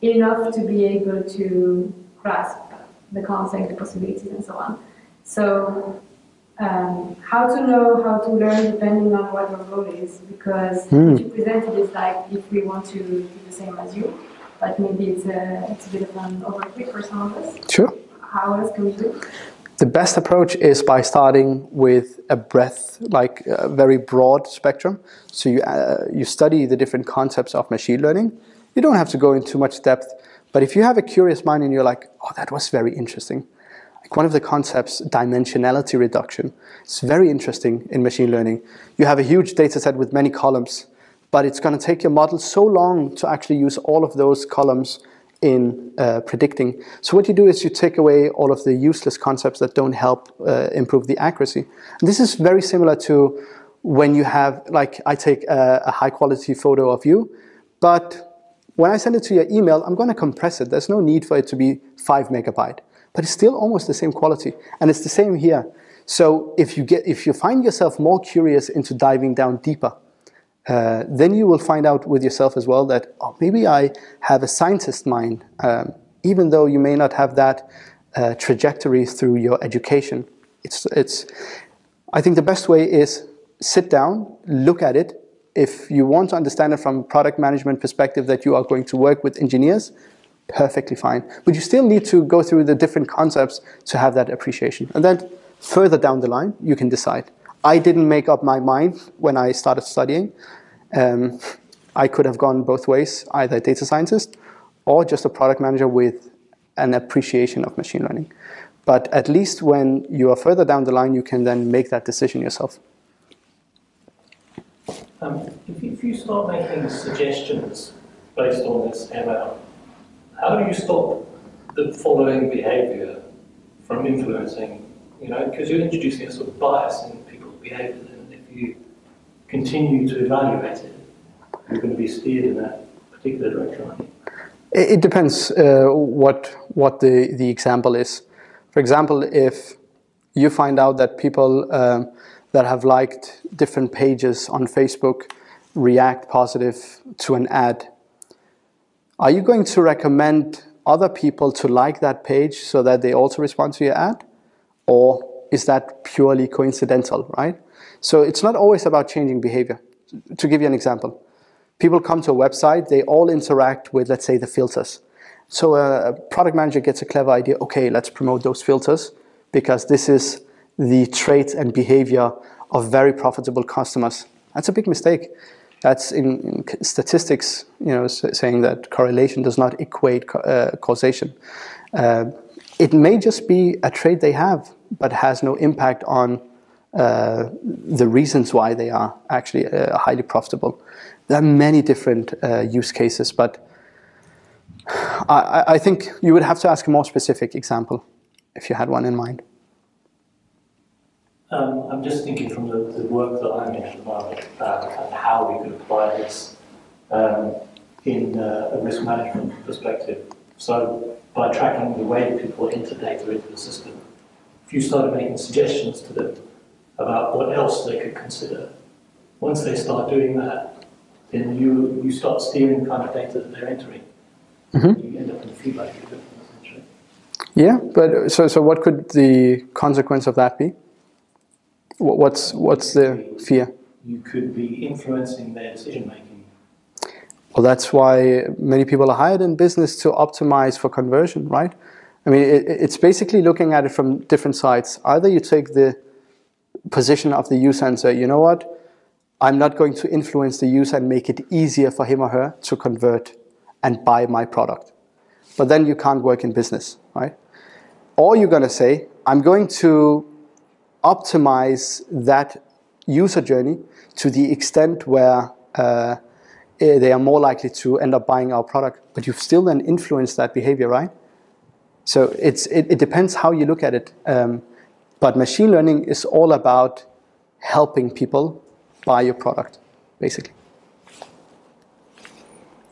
enough to be able to grasp the concept, the possibilities, and so on. So um, how to know how to learn depending on what your goal is, because Hmm. what you presented is like if we want to do the same as you, but maybe it's a, it's a bit of an overkill for some of us. Sure. How else can we do? it? The best approach is by starting with a breadth, like a very broad spectrum. So you, uh, you study the different concepts of machine learning. You don't have to go into much depth, but if you have a curious mind and you're like, oh, that was very interesting. Like one of the concepts, dimensionality reduction, it's very interesting in machine learning. You have a huge data set with many columns, but it's going to take your model so long to actually use all of those columns in uh, predicting. So what you do is you take away all of the useless concepts that don't help uh, improve the accuracy. And this is very similar to when you have, like, I take a, a high quality photo of you, but when I send it to your email, I'm going to compress it. There's no need for it to be five megabyte, but it's still almost the same quality, and it's the same here. So if you get, if you find yourself more curious into diving down deeper, uh, then you will find out with yourself as well that oh, maybe I have a scientist mind, um, even though you may not have that uh, trajectory through your education. It's, it's, I think the best way is sit down, look at it. If you want to understand it from a product management perspective that you are going to work with engineers, perfectly fine. But you still need to go through the different concepts to have that appreciation. And then further down the line, you can decide. I didn't make up my mind when I started studying. Um, I could have gone both ways, either data scientist or just a product manager with an appreciation of machine learning. But at least when you are further down the line, you can then make that decision yourself. Um, if, you- if you start making suggestions based on this ML, how do you stop the following behaviour from influencing, you know, because you're introducing a sort of bias in behaviour, and if you continue to evaluate it, you're going to be steered in that particular direction, aren't you? It, depends uh, what what the, the example is. For example, if you find out that people um, that have liked different pages on Facebook react positive to an ad, are you going to recommend other people to like that page so that they also respond to your ad? Or is that purely coincidental, right? So it's not always about changing behavior. To give you an example, people come to a website, they all interact with, let's say, the filters. So a product manager gets a clever idea, okay, let's promote those filters because this is the trait and behavior of very profitable customers. That's a big mistake. That's in, in statistics, you know, saying that correlation does not equate uh, causation. Uh, it may just be a trait they have, but has no impact on uh, the reasons why they are actually uh, highly profitable. There are many different uh, use cases, but I, I- think you would have to ask a more specific example if you had one in mind. Um, I'm just thinking from the, the work that I'm in at the moment and how we could apply this um, in uh, a risk management perspective. So by tracking the way people enter data into the system, if you started making suggestions to them about what else they could consider, once they start doing that, then you, you start steering the kind of data that they're entering. Mm-hmm. You end up in the feedback loop, essentially. Yeah, but so so what could the consequence of that be? Wh- What's what's the fear? You could be influencing their decision making Well, that's why many people are hired in business to optimize for conversion, right? I mean, it, it's basically looking at it from different sides. Either you take the position of the user and say, you know what, I'm not going to influence the user and make it easier for him or her to convert and buy my product. But then you can't work in business, right? Or you're going to say, I'm going to optimize that user journey to the extent where uh, eh, they are more likely to end up buying our product. But you've still then influenced that behavior, right? So it's, it, it depends how you look at it. Um, but machine learning is all about helping people buy your product, basically.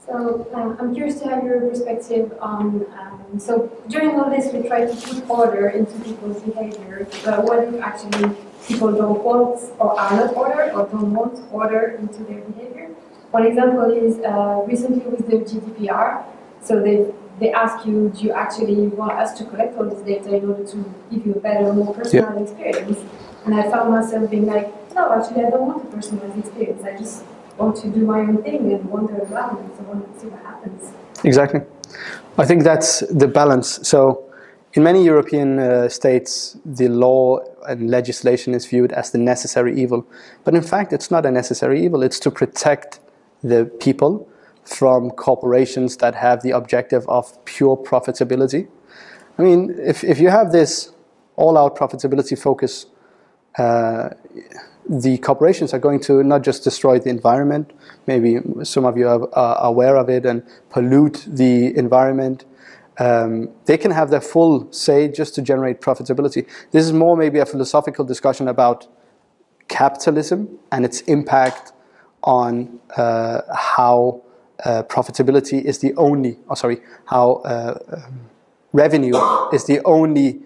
So um, I'm curious to have your perspective on. Um, so during all this, we try to put order into people's behavior, but what if actually people don't want or are not ordered or don't want order into their behavior? One example is uh, recently with the GDPR. So they they ask you, do you actually want us to collect all this data in order to give you a better, more personal experience? And I found myself being like, no, actually, I don't want a personalized experience. I just want to do my own thing and wander around and so on and see what happens. Exactly. I think that's the balance. So, in many European uh, states, the law and legislation is viewed as the necessary evil. But in fact, it's not a necessary evil, it's to protect the people from corporations that have the objective of pure profitability. I mean, if, if you have this all out profitability focus, uh, the corporations are going to not just destroy the environment, maybe some of you are, are aware of it, and pollute the environment. Um, they can have their full say just to generate profitability. This is more maybe a philosophical discussion about capitalism and its impact on uh, how uh, profitability is the only, oh sorry, how uh, um, revenue is the only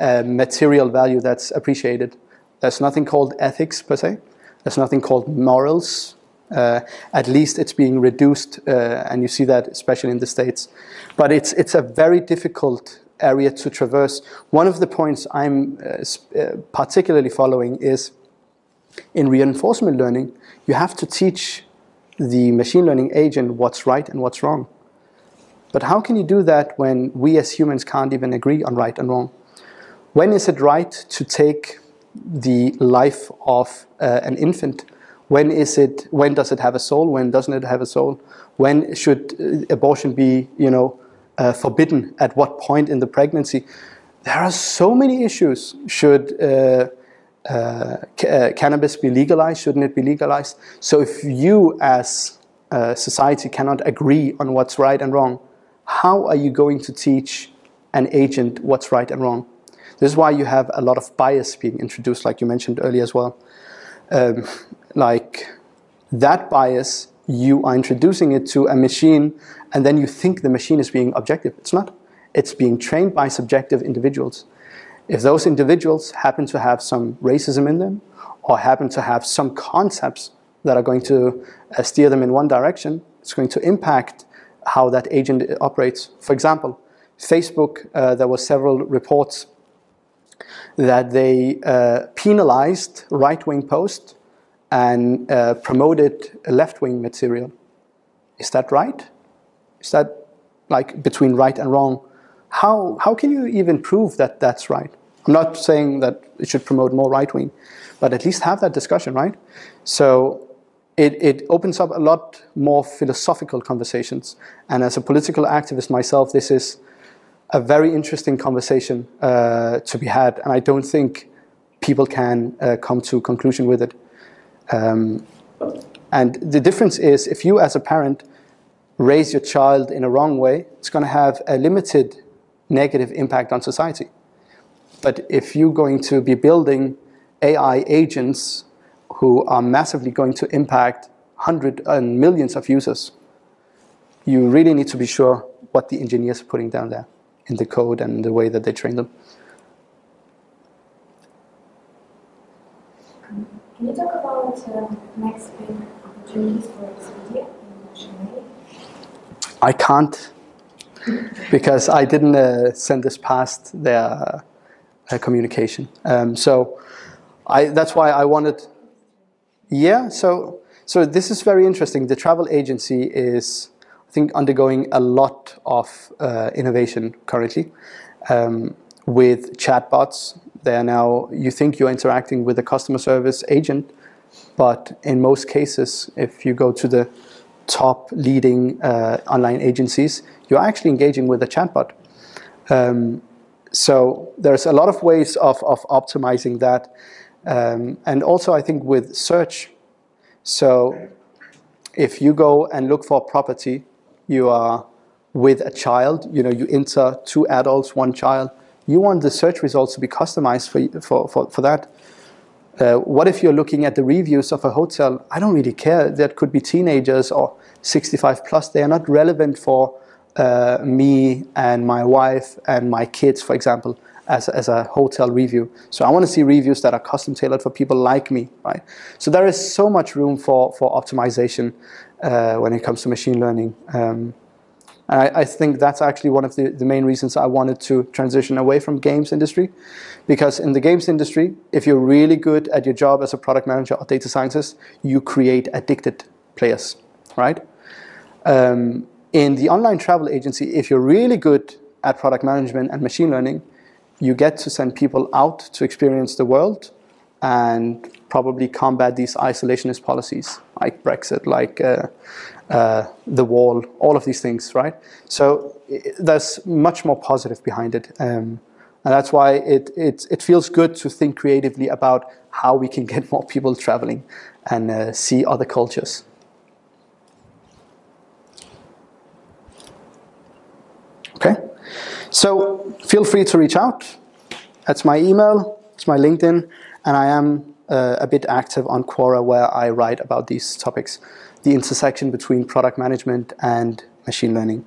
uh, material value that's appreciated. There's nothing called ethics per se. There's nothing called morals. Uh, at least it's being reduced, uh, and you see that especially in the states. But it's it's a very difficult area to traverse. One of the points I'm particularly following is in reinforcement learning, you have to teach the machine learning agent what's right and what's wrong. But how can you do that when we as humans can't even agree on right and wrong? When is it right to take the life of uh, an infant? When is it? When does it have a soul? When doesn't it have a soul? When should uh, abortion be, you know, uh, forbidden? At what point in the pregnancy? There are so many issues. Should uh, uh, cannabis be legalized? Shouldn't it be legalized? So if you as a society cannot agree on what's right and wrong, how are you going to teach an agent what's right and wrong? This is why you have a lot of bias being introduced, like you mentioned earlier as well. Um, like that bias, you are introducing it to a machine, and then you think the machine is being objective. It's not. It's being trained by subjective individuals. If those individuals happen to have some racism in them or happen to have some concepts that are going to uh, steer them in one direction, it's going to impact how that agent operates. For example, Facebook, uh, there were several reports that they uh, penalized right-wing posts and uh, promoted left-wing material. Is that right? Is that like between right and wrong? How, how can you even prove that that's right? I'm not saying that it should promote more right wing, but at least have that discussion, right? So it, it opens up a lot more philosophical conversations. And as a political activist myself, this is a very interesting conversation uh, to be had. And I don't think people can uh, come to a conclusion with it. Um, and the difference is if you, as a parent, raise your child in a wrong way, it's going to have a limited negative impact on society. But if you're going to be building AI agents who are massively going to impact hundreds and millions of users, you really need to be sure what the engineers are putting down there in the code and the way that they train them. Can you talk about uh, next big opportunities for Expedia in Chennai? I can't because I didn't uh, send this past their uh, communication. Um, so I, that's why I wanted. Yeah, so so this is very interesting. The travel agency is, I think, undergoing a lot of uh, innovation currently um, with chatbots. They are now. You think you're interacting with a customer service agent, but in most cases, if you go to the top leading uh, online agencies, you're actually engaging with a chatbot. Um, so there's a lot of ways of, of optimizing that. Um, and also, I think with search, so if you go and look for property, you are with a child, you know, you enter two adults, one child, you want the search results to be customized for, for, for, for that. Uh, what if you're looking at the reviews of a hotel? I don't really care. That could be teenagers or 65 plus, they are not relevant for uh, me and my wife and my kids, for example, as, as a hotel review. So I want to see reviews that are custom tailored for people like me, right? So there is so much room for, for optimization uh, when it comes to machine learning. Um, and I, I, think that's actually one of the, the main reasons I wanted to transition away from games industry. Because in the games industry, if you're really good at your job as a product manager or data scientist, you create addicted players, right? Um, in the online travel agency, if you're really good at product management and machine learning, you get to send people out to experience the world and probably combat these isolationist policies like Brexit, like uh, uh, the wall, all of these things, right? So there's much more positive behind it. Um, and that's why it, it, it feels good to think creatively about how we can [laughs] get more people traveling and uh, see other cultures. Okay, so feel free to reach out. That's my email, it's my LinkedIn, and I am uh, a bit active on Quora where I write about these topics, the intersection between product management and machine learning.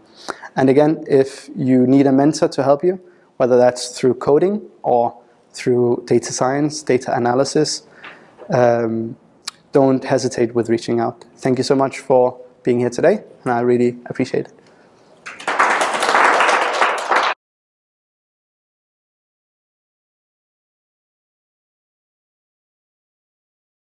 And again, if you need a mentor to help you, whether that's through coding or through data science, data analysis, um, don't hesitate with reaching out. Thank you so much for being here today, and I really appreciate it.